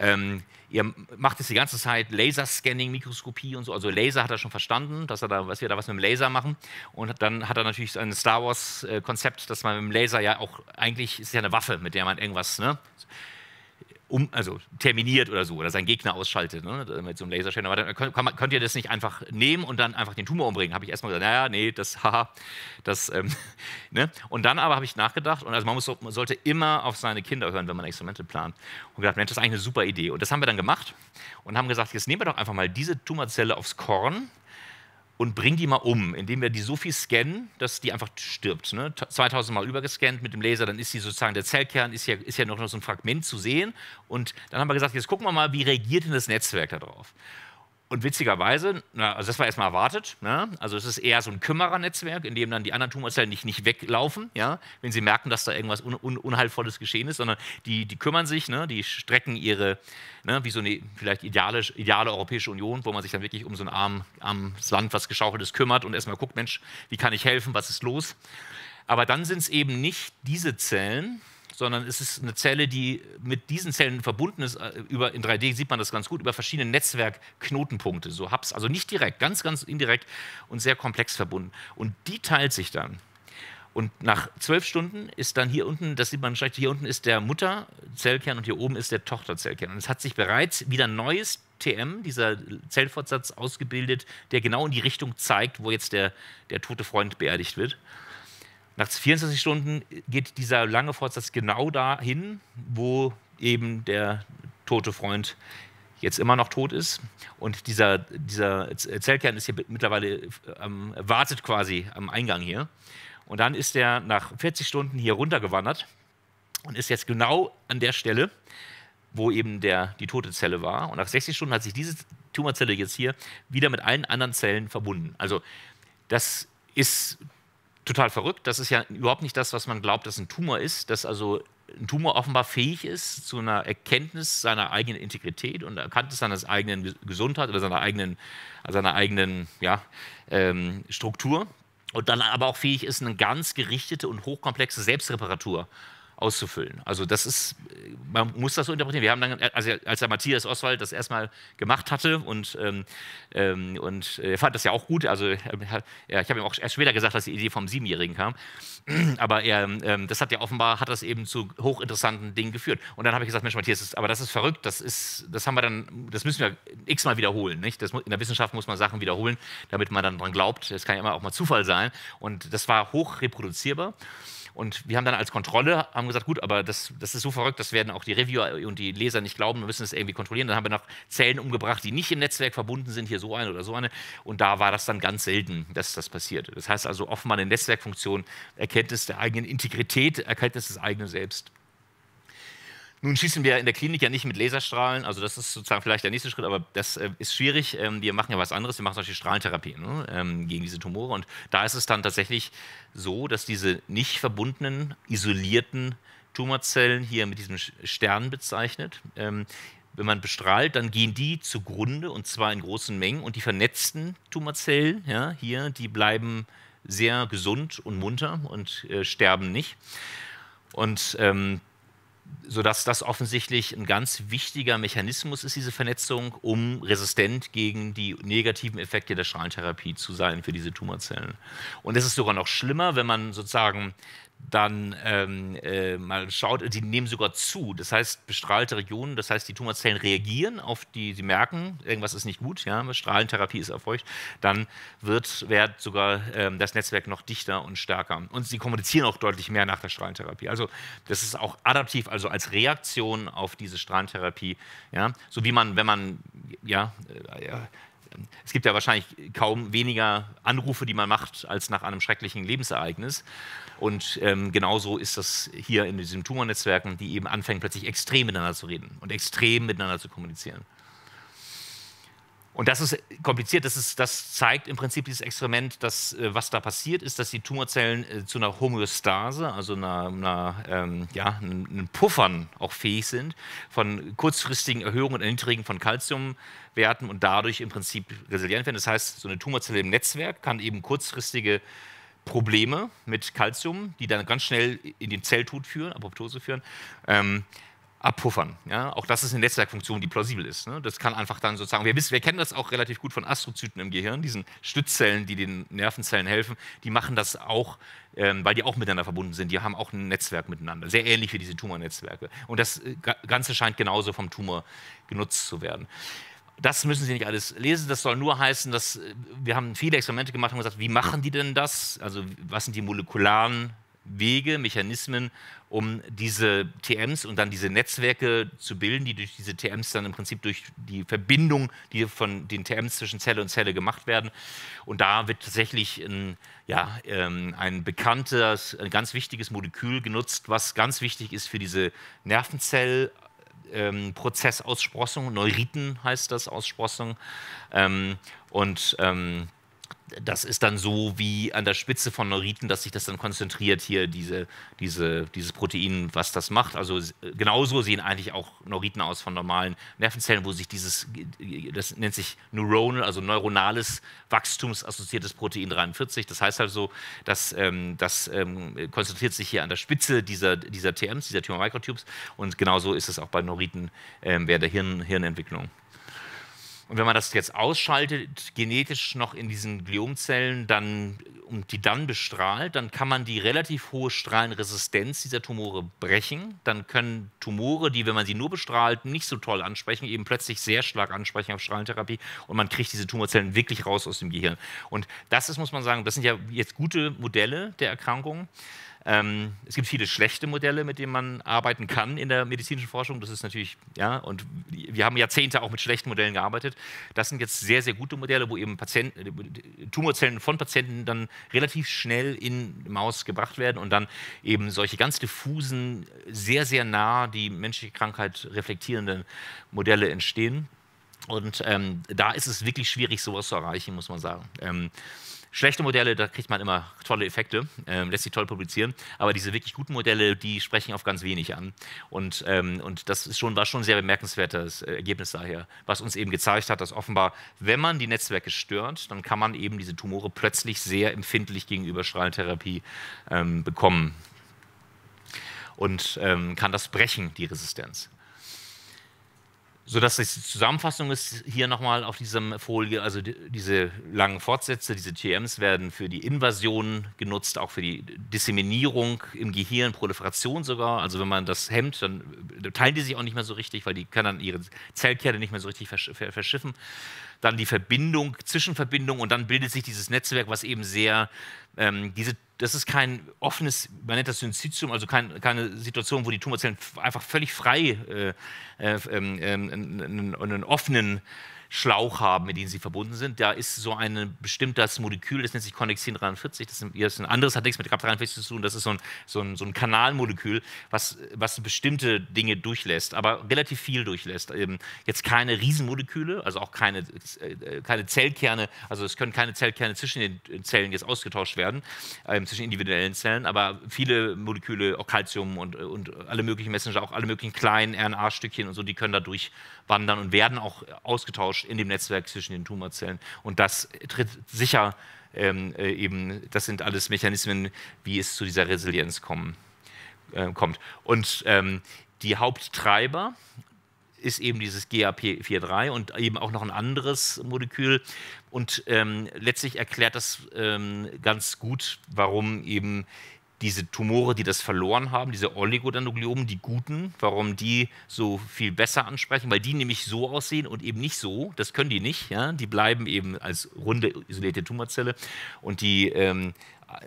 ähm, ihr macht jetzt die ganze Zeit Laserscanning, Mikroskopie und so. Also Laser hat er schon verstanden, dass, er da, dass wir da was mit dem Laser machen. Und dann hat er natürlich ein Star Wars-Konzept, dass man mit dem Laser ja auch, eigentlich ist ja eine Waffe, mit der man irgendwas, ne? Um, also terminiert oder so, oder seinen Gegner ausschaltet ne, mit so einem Laserscanner. Aber dann könnt, könnt, ihr das nicht einfach nehmen und dann einfach den Tumor umbringen? Habe ich erstmal gesagt, naja, nee, das, *laughs* haha, das, ähm, *laughs* ne? Und dann aber habe ich nachgedacht, und also man, muss, man, sollte immer auf seine Kinder hören, wenn man Experimente plant. Und gedacht, Mensch, das ist eigentlich eine super Idee. Und das haben wir dann gemacht und haben gesagt, jetzt nehmen wir doch einfach mal diese Tumorzelle aufs Korn und bring die mal um, indem wir die so viel scannen, dass die einfach stirbt. Ne? 2000 Mal übergescannt mit dem Laser, dann ist die sozusagen, der Zellkern ist ja, ist ja noch so ein Fragment zu sehen. Und dann haben wir gesagt, jetzt gucken wir mal, wie reagiert denn das Netzwerk darauf? Und witzigerweise, na, also das war erstmal erwartet, ne? also es ist eher so ein Kümmerernetzwerk, in dem dann die anderen Tumorzellen nicht, nicht weglaufen, ja? wenn sie merken, dass da irgendwas Un Un Unheilvolles geschehen ist, sondern die, die kümmern sich, ne? die strecken ihre, ne? wie so eine vielleicht ideale, ideale Europäische Union, wo man sich dann wirklich um so ein arm, armes Land, was geschaukelt kümmert und erstmal guckt, Mensch, wie kann ich helfen, was ist los? Aber dann sind es eben nicht diese Zellen, sondern es ist eine Zelle, die mit diesen Zellen verbunden ist. Äh, über, in 3D sieht man das ganz gut, über verschiedene Netzwerkknotenpunkte, so Hubs, also nicht direkt, ganz, ganz indirekt und sehr komplex verbunden. Und die teilt sich dann. Und nach zwölf Stunden ist dann hier unten, das sieht man schlecht, hier unten ist der Mutterzellkern und hier oben ist der Tochterzellkern. Und es hat sich bereits wieder ein neues TM, dieser Zellfortsatz, ausgebildet, der genau in die Richtung zeigt, wo jetzt der, der tote Freund beerdigt wird. Nach 24 Stunden geht dieser lange Fortsatz genau dahin, wo eben der tote Freund jetzt immer noch tot ist. Und dieser, dieser Zellkern ist hier mittlerweile, ähm, wartet quasi am Eingang hier. Und dann ist er nach 40 Stunden hier runtergewandert und ist jetzt genau an der Stelle, wo eben der, die tote Zelle war. Und nach 60 Stunden hat sich diese Tumorzelle jetzt hier wieder mit allen anderen Zellen verbunden. Also das ist total verrückt. Das ist ja überhaupt nicht das, was man glaubt, dass ein Tumor ist, dass also ein Tumor offenbar fähig ist zu einer Erkenntnis seiner eigenen Integrität und Erkenntnis seiner eigenen Gesundheit oder seiner eigenen, seiner eigenen ja, ähm, Struktur und dann aber auch fähig ist, eine ganz gerichtete und hochkomplexe Selbstreparatur auszufüllen. Also das ist, man muss das so interpretieren. Wir haben dann, also als der Matthias Oswald das erstmal gemacht hatte und, ähm, ähm und er fand das ja auch gut, also ja, ich habe ihm auch erst später gesagt, dass die Idee vom Siebenjährigen kam, *clears throat* aber er, ähm, das hat ja offenbar, hat das eben zu hochinteressanten Dingen geführt. Und dann habe ich gesagt, Mensch Matthias, das, aber das ist verrückt, das ist, das haben wir dann, das müssen wir x-mal wiederholen. Nicht? Das, in der Wissenschaft muss man Sachen wiederholen, damit man dann dran glaubt. Das kann ja immer auch mal Zufall sein. Und das war hoch reproduzierbar. Und wir haben dann als Kontrolle haben gesagt, gut, aber das, das ist so verrückt, das werden auch die Reviewer und die Leser nicht glauben, wir müssen es irgendwie kontrollieren. Dann haben wir noch Zellen umgebracht, die nicht im Netzwerk verbunden sind, hier so eine oder so eine. Und da war das dann ganz selten, dass das passiert. Das heißt also offenbar eine Netzwerkfunktion, Erkenntnis der eigenen Integrität, Erkenntnis des eigenen Selbst. Nun schießen wir in der Klinik ja nicht mit Laserstrahlen, also das ist sozusagen vielleicht der nächste Schritt, aber das äh, ist schwierig. Ähm, wir machen ja was anderes, wir machen zum Beispiel Strahlentherapie ne, ähm, gegen diese Tumore und da ist es dann tatsächlich so, dass diese nicht verbundenen, isolierten Tumorzellen hier mit diesem Stern bezeichnet, ähm, wenn man bestrahlt, dann gehen die zugrunde und zwar in großen Mengen und die vernetzten Tumorzellen ja, hier, die bleiben sehr gesund und munter und äh, sterben nicht. Und ähm, sodass das offensichtlich ein ganz wichtiger Mechanismus ist, diese Vernetzung, um resistent gegen die negativen Effekte der Strahlentherapie zu sein für diese Tumorzellen. Und es ist sogar noch schlimmer, wenn man sozusagen dann ähm, äh, mal schaut, die nehmen sogar zu. Das heißt, bestrahlte Regionen, das heißt, die Tumorzellen reagieren auf die, sie merken, irgendwas ist nicht gut, ja, Strahlentherapie ist erfolgt, dann wird, wird sogar ähm, das Netzwerk noch dichter und stärker. Und sie kommunizieren auch deutlich mehr nach der Strahlentherapie. Also das ist auch adaptiv, also als Reaktion auf diese Strahlentherapie, ja, so wie man, wenn man, ja, äh, ja es gibt ja wahrscheinlich kaum weniger Anrufe, die man macht, als nach einem schrecklichen Lebensereignis. Und ähm, genauso ist das hier in diesen Tumornetzwerken, die eben anfangen, plötzlich extrem miteinander zu reden und extrem miteinander zu kommunizieren. Und das ist kompliziert, das, ist, das zeigt im Prinzip dieses Experiment, dass äh, was da passiert ist, dass die Tumorzellen äh, zu einer Homöostase, also einer, einer ähm, ja, einem Puffern auch fähig sind, von kurzfristigen Erhöhungen und Erniedrigungen von Kalziumwerten und dadurch im Prinzip resilient werden. Das heißt, so eine Tumorzelle im Netzwerk kann eben kurzfristige Probleme mit Kalzium, die dann ganz schnell in den Zelltod führen, Apoptose führen, ähm, abpuffern. Ja? Auch das ist eine Netzwerkfunktion, die plausibel ist. Ne? Das kann einfach dann sozusagen, wir, wissen, wir kennen das auch relativ gut von Astrozyten im Gehirn, diesen Stützzellen, die den Nervenzellen helfen, die machen das auch, ähm, weil die auch miteinander verbunden sind. Die haben auch ein Netzwerk miteinander, sehr ähnlich wie diese Tumornetzwerke. Und das äh, Ganze scheint genauso vom Tumor genutzt zu werden. Das müssen Sie nicht alles lesen. Das soll nur heißen, dass äh, wir haben viele Experimente gemacht und gesagt, wie machen die denn das? Also was sind die molekularen Wege, Mechanismen, um diese TMs und dann diese Netzwerke zu bilden, die durch diese TMs dann im Prinzip durch die Verbindung, die von den TMs zwischen Zelle und Zelle gemacht werden. Und da wird tatsächlich ein, ja, ähm, ein bekanntes, ein ganz wichtiges Molekül genutzt, was ganz wichtig ist für diese Nervenzell- ähm, Prozessaussprossung, Neuriten heißt das, Aussprossung. Ähm, und ähm, das ist dann so wie an der Spitze von Neuriten, dass sich das dann konzentriert hier, diese, diese, dieses Protein, was das macht. Also genauso sehen eigentlich auch Neuriten aus von normalen Nervenzellen, wo sich dieses, das nennt sich neuronal, also neuronales wachstumsassoziiertes Protein 43. Das heißt also, dass ähm, das ähm, konzentriert sich hier an der Spitze dieser, dieser TMs, dieser Tumor Microtubes und genauso ist es auch bei Neuriten ähm, während der Hirn, Hirnentwicklung. Und wenn man das jetzt ausschaltet, genetisch noch in diesen Gliomzellen, dann, und die dann bestrahlt, dann kann man die relativ hohe Strahlenresistenz dieser Tumore brechen. Dann können Tumore, die, wenn man sie nur bestrahlt, nicht so toll ansprechen, eben plötzlich sehr stark ansprechen auf Strahlentherapie und man kriegt diese Tumorzellen wirklich raus aus dem Gehirn. Und das ist, muss man sagen, das sind ja jetzt gute Modelle der Erkrankung. Ähm, es gibt viele schlechte Modelle, mit denen man arbeiten kann in der medizinischen Forschung. Das ist natürlich, ja, und wir haben Jahrzehnte auch mit schlechten Modellen gearbeitet. Das sind jetzt sehr, sehr gute Modelle, wo eben Patienten, Tumorzellen von Patienten dann relativ schnell in Maus gebracht werden und dann eben solche ganz diffusen, sehr, sehr nah die menschliche Krankheit reflektierenden Modelle entstehen. Und ähm, da ist es wirklich schwierig, sowas zu erreichen, muss man sagen. Ähm, Schlechte Modelle, da kriegt man immer tolle Effekte, ähm, lässt sich toll publizieren, aber diese wirklich guten Modelle, die sprechen auf ganz wenig an. Und, ähm, und das ist schon, war schon ein sehr bemerkenswertes äh, Ergebnis daher, was uns eben gezeigt hat, dass offenbar, wenn man die Netzwerke stört, dann kann man eben diese Tumore plötzlich sehr empfindlich gegenüber Strahlentherapie ähm, bekommen. Und ähm, kann das brechen, die Resistenz sodass die Zusammenfassung ist hier nochmal auf dieser Folie, also die, diese langen Fortsätze, diese TMs werden für die Invasion genutzt, auch für die Disseminierung im Gehirn, Proliferation sogar. Also wenn man das hemmt, dann teilen die sich auch nicht mehr so richtig, weil die können dann ihre Zellkerne nicht mehr so richtig verschiffen dann die Verbindung, Zwischenverbindung und dann bildet sich dieses Netzwerk, was eben sehr, ähm, diese, das ist kein offenes, man nennt das Syncytium, also kein, keine Situation, wo die Tumorzellen einfach völlig frei äh, äh, einen, einen offenen Schlauch haben, mit denen sie verbunden sind. Da ist so ein bestimmtes Molekül, das nennt sich Connexin 43, das ist ein anderes, hat nichts mit GAP 43 zu tun, das ist so ein, so ein, so ein Kanalmolekül, was, was bestimmte Dinge durchlässt, aber relativ viel durchlässt. Jetzt keine Riesenmoleküle, also auch keine, äh, keine Zellkerne, also es können keine Zellkerne zwischen den Zellen jetzt ausgetauscht werden, äh, zwischen individuellen Zellen, aber viele Moleküle, auch Calcium und, und alle möglichen Messenger, auch alle möglichen kleinen RNA-Stückchen und so, die können da durchwandern und werden auch ausgetauscht in dem Netzwerk zwischen den Tumorzellen. Und das tritt sicher ähm, äh, eben, das sind alles Mechanismen, wie es zu dieser Resilienz kommen, äh, kommt. Und ähm, die Haupttreiber ist eben dieses GAP43 und eben auch noch ein anderes Molekül. Und ähm, letztlich erklärt das ähm, ganz gut, warum eben diese Tumore, die das verloren haben, diese Oligodendrogliomen, die guten, warum die so viel besser ansprechen, weil die nämlich so aussehen und eben nicht so, das können die nicht, ja? die bleiben eben als runde isolierte Tumorzelle und die ähm,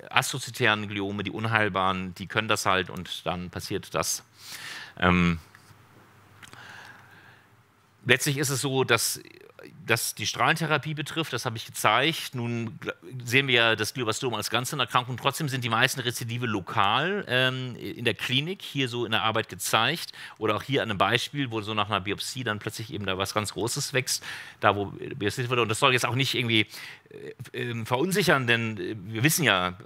assoziären Gliome, die unheilbaren, die können das halt und dann passiert das. Ähm, letztlich ist es so, dass das die Strahlentherapie betrifft, das habe ich gezeigt. Nun sehen wir ja das Glioblastom als ganze Erkrankung. Trotzdem sind die meisten Rezidive lokal ähm, in der Klinik, hier so in der Arbeit gezeigt. Oder auch hier an einem Beispiel, wo so nach einer Biopsie dann plötzlich eben da was ganz Großes wächst, da wo biopsiert wurde. Und das soll jetzt auch nicht irgendwie äh, äh, verunsichern, denn äh, wir wissen ja,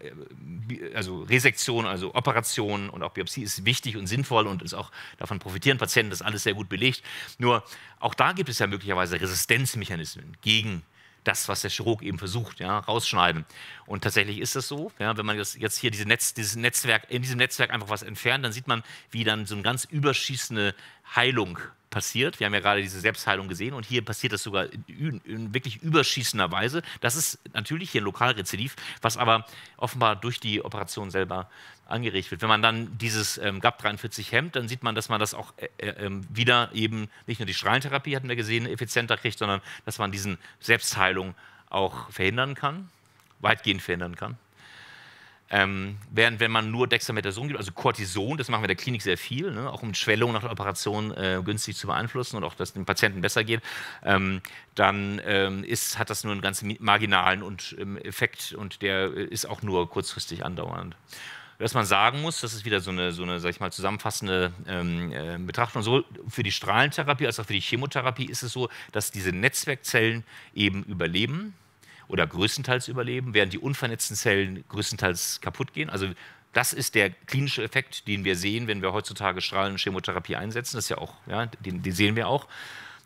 äh, also Resektion, also Operation und auch Biopsie ist wichtig und sinnvoll und ist auch davon profitieren Patienten, das ist alles sehr gut belegt. Nur auch da gibt es ja möglicherweise Resistenzmechanismen gegen das, was der Chirurg eben versucht, ja, rausschneiden. Und tatsächlich ist das so. Ja, wenn man jetzt hier diese Netz, dieses Netzwerk, in diesem Netzwerk einfach was entfernt, dann sieht man, wie dann so eine ganz überschießende Heilung passiert. Wir haben ja gerade diese Selbstheilung gesehen und hier passiert das sogar in, in wirklich überschießender Weise. Das ist natürlich hier ein Lokalrezidiv, was aber offenbar durch die Operation selber angeregt wird. Wenn man dann dieses ähm, GAP43 hemmt, dann sieht man, dass man das auch äh, äh, ähm, wieder eben nicht nur die Strahlentherapie, hatten wir gesehen, effizienter kriegt, sondern dass man diesen Selbstheilung auch verhindern kann, weitgehend verhindern kann. Ähm, während wenn man nur Dexamethason gibt, also Cortison, das machen wir in der Klinik sehr viel, ne, auch um Schwellung nach der Operation äh, günstig zu beeinflussen und auch, dass es dem Patienten besser geht, ähm, dann ähm, ist, hat das nur einen ganz marginalen und, ähm, Effekt und der äh, ist auch nur kurzfristig andauernd. Was man sagen muss, das ist wieder so eine, so eine sag ich mal, zusammenfassende ähm, äh, Betrachtung. So für die Strahlentherapie als auch für die Chemotherapie ist es so, dass diese Netzwerkzellen eben überleben oder größtenteils überleben, während die unvernetzten Zellen größtenteils kaputt gehen. Also das ist der klinische Effekt, den wir sehen, wenn wir heutzutage Strahlen- und Chemotherapie einsetzen. Das ist ja auch, ja, den, den sehen wir auch.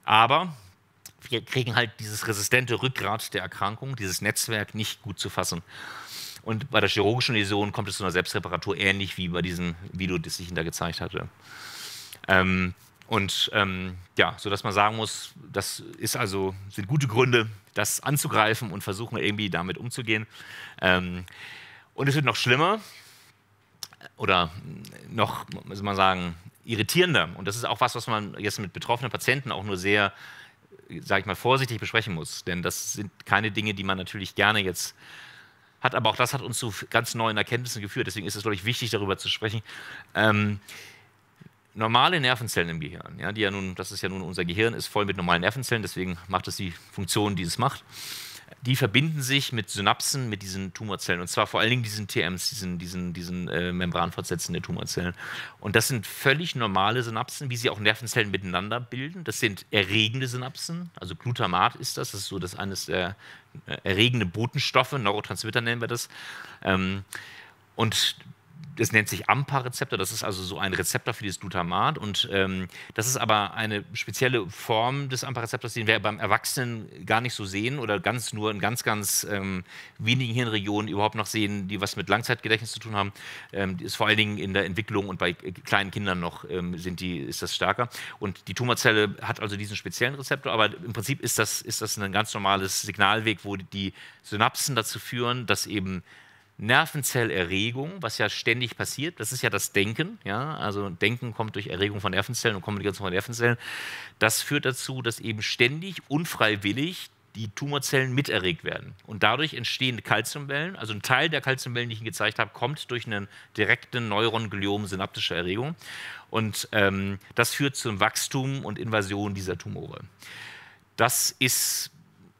Aber wir kriegen halt dieses resistente Rückgrat der Erkrankung, dieses Netzwerk nicht gut zu fassen. Und bei der chirurgischen Läsion kommt es zu einer Selbstreparatur ähnlich wie bei diesem Video, das ich Ihnen da gezeigt hatte. Ähm, und ähm, ja, sodass man sagen muss, das ist also, sind gute Gründe, das anzugreifen und versuchen irgendwie damit umzugehen. Ähm, und es wird noch schlimmer oder noch, muss man sagen, irritierender. Und das ist auch was, was man jetzt mit betroffenen Patienten auch nur sehr, sage ich mal, vorsichtig besprechen muss. Denn das sind keine Dinge, die man natürlich gerne jetzt hat, aber auch das hat uns zu ganz neuen Erkenntnissen geführt. Deswegen ist es, glaube ich, wichtig, darüber zu sprechen. Ähm, normale Nervenzellen im Gehirn, ja, die ja nun, das ist ja nun unser Gehirn, ist voll mit normalen Nervenzellen, deswegen macht es die Funktion, die es macht. Die verbinden sich mit Synapsen, mit diesen Tumorzellen und zwar vor allen Dingen diesen TMs, diesen, diesen, diesen äh, Membranfortsätzen der Tumorzellen. Und das sind völlig normale Synapsen, wie sie auch Nervenzellen miteinander bilden. Das sind erregende Synapsen, also Glutamat ist das, das ist so das eines der äh, erregende Botenstoffe, Neurotransmitter nennen wir das. Ähm, und das nennt sich AMPA-Rezeptor, das ist also so ein Rezeptor für dieses Glutamat und ähm, das ist aber eine spezielle Form des AMPA-Rezeptors, den wir beim Erwachsenen gar nicht so sehen oder ganz nur in ganz, ganz ähm, wenigen Hirnregionen überhaupt noch sehen, die was mit Langzeitgedächtnis zu tun haben. Ähm, ist vor allen Dingen in der Entwicklung und bei kleinen Kindern noch ähm, sind die, ist das stärker. Und die Tumorzelle hat also diesen speziellen Rezeptor, aber im Prinzip ist das, ist das ein ganz normales Signalweg, wo die Synapsen dazu führen, dass eben Nervenzellerregung, was ja ständig passiert, das ist ja das Denken, ja, also Denken kommt durch Erregung von Nervenzellen und Kommunikation von Nervenzellen. Das führt dazu, dass eben ständig unfreiwillig die Tumorzellen miterregt werden. Und dadurch entstehen Kalziumwellen. Also ein Teil der Kalziumwellen, die ich Ihnen gezeigt habe, kommt durch einen direkten Neurongliom synaptische Erregung. Und ähm, das führt zum Wachstum und Invasion dieser Tumore. Das ist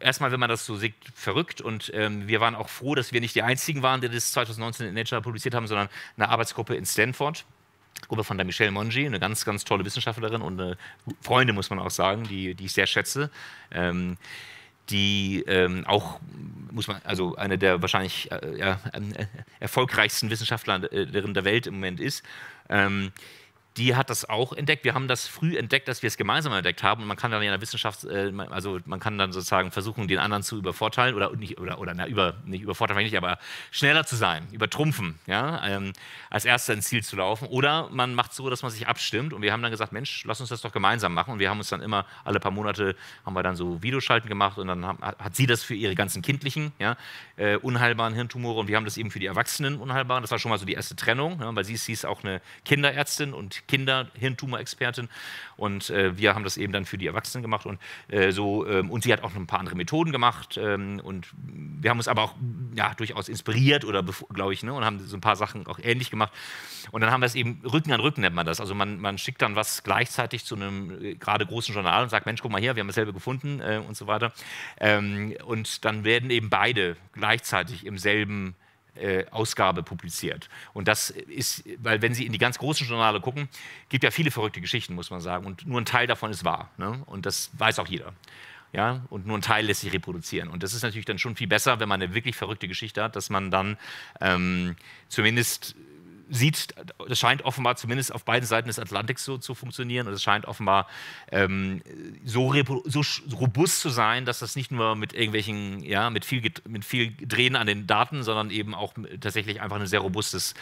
erstmal, wenn man das so sieht, verrückt. Und ähm, wir waren auch froh, dass wir nicht die Einzigen waren, die das 2019 in Nature publiziert haben, sondern eine Arbeitsgruppe in Stanford. Gruppe von der Michelle Mongi, eine ganz, ganz tolle Wissenschaftlerin und eine Freundin, muss man auch sagen, die, die ich sehr schätze. Ähm, die ähm, auch, muss man, also eine der wahrscheinlich äh, ja, äh, erfolgreichsten Wissenschaftlerinnen der Welt im Moment ist. Ähm, die hat das auch entdeckt. Wir haben das früh entdeckt, dass wir es gemeinsam entdeckt haben. Und man kann dann in der Wissenschaft, äh, also man kann dann sozusagen versuchen, den anderen zu übervorteilen oder nicht, oder, oder na, über, nicht übervorteilen, nicht, aber schneller zu sein, übertrumpfen, ja, ähm, als erster ins Ziel zu laufen. Oder man macht so, dass man sich abstimmt. Und wir haben dann gesagt, Mensch, lass uns das doch gemeinsam machen. Und wir haben uns dann immer alle paar Monate haben wir dann so Videoschalten gemacht und dann hat sie das für ihre ganzen kindlichen, ja, äh, unheilbaren Hirntumore und wir haben das eben für die Erwachsenen unheilbaren. Das war schon mal so die erste Trennung, ja, weil sie, sie ist auch eine Kinderärztin und Kinder, Hirntumorexpertin. Und äh, wir haben das eben dann für die Erwachsenen gemacht. Und, äh, so, ähm, und sie hat auch noch ein paar andere Methoden gemacht. Ähm, und wir haben uns aber auch ja, durchaus inspiriert, oder glaube ich, ne, und haben so ein paar Sachen auch ähnlich gemacht. Und dann haben wir es eben Rücken an Rücken, nennt man das. Also man, man schickt dann was gleichzeitig zu einem äh, gerade großen Journal und sagt, Mensch, guck mal hier, wir haben dasselbe gefunden äh, und so weiter. Ähm, und dann werden eben beide gleichzeitig im selben äh, Ausgabe publiziert. Und das ist, weil wenn Sie in die ganz großen Journale gucken, gibt ja viele verrückte Geschichten, muss man sagen. Und nur ein Teil davon ist wahr. Ne? Und das weiß auch jeder. Ja, und nur ein Teil lässt sich reproduzieren. Und das ist natürlich dann schon viel besser, wenn man eine wirklich verrückte Geschichte hat, dass man dann ähm, zumindest sieht, das scheint offenbar zumindest auf beiden Seiten des Atlantiks so zu funktionieren und es scheint offenbar ähm, so, so, robust zu sein, dass das nicht nur mit irgendwelchen, ja, mit viel, mit viel Drehen an den Daten, sondern eben auch tatsächlich einfach ein sehr robustes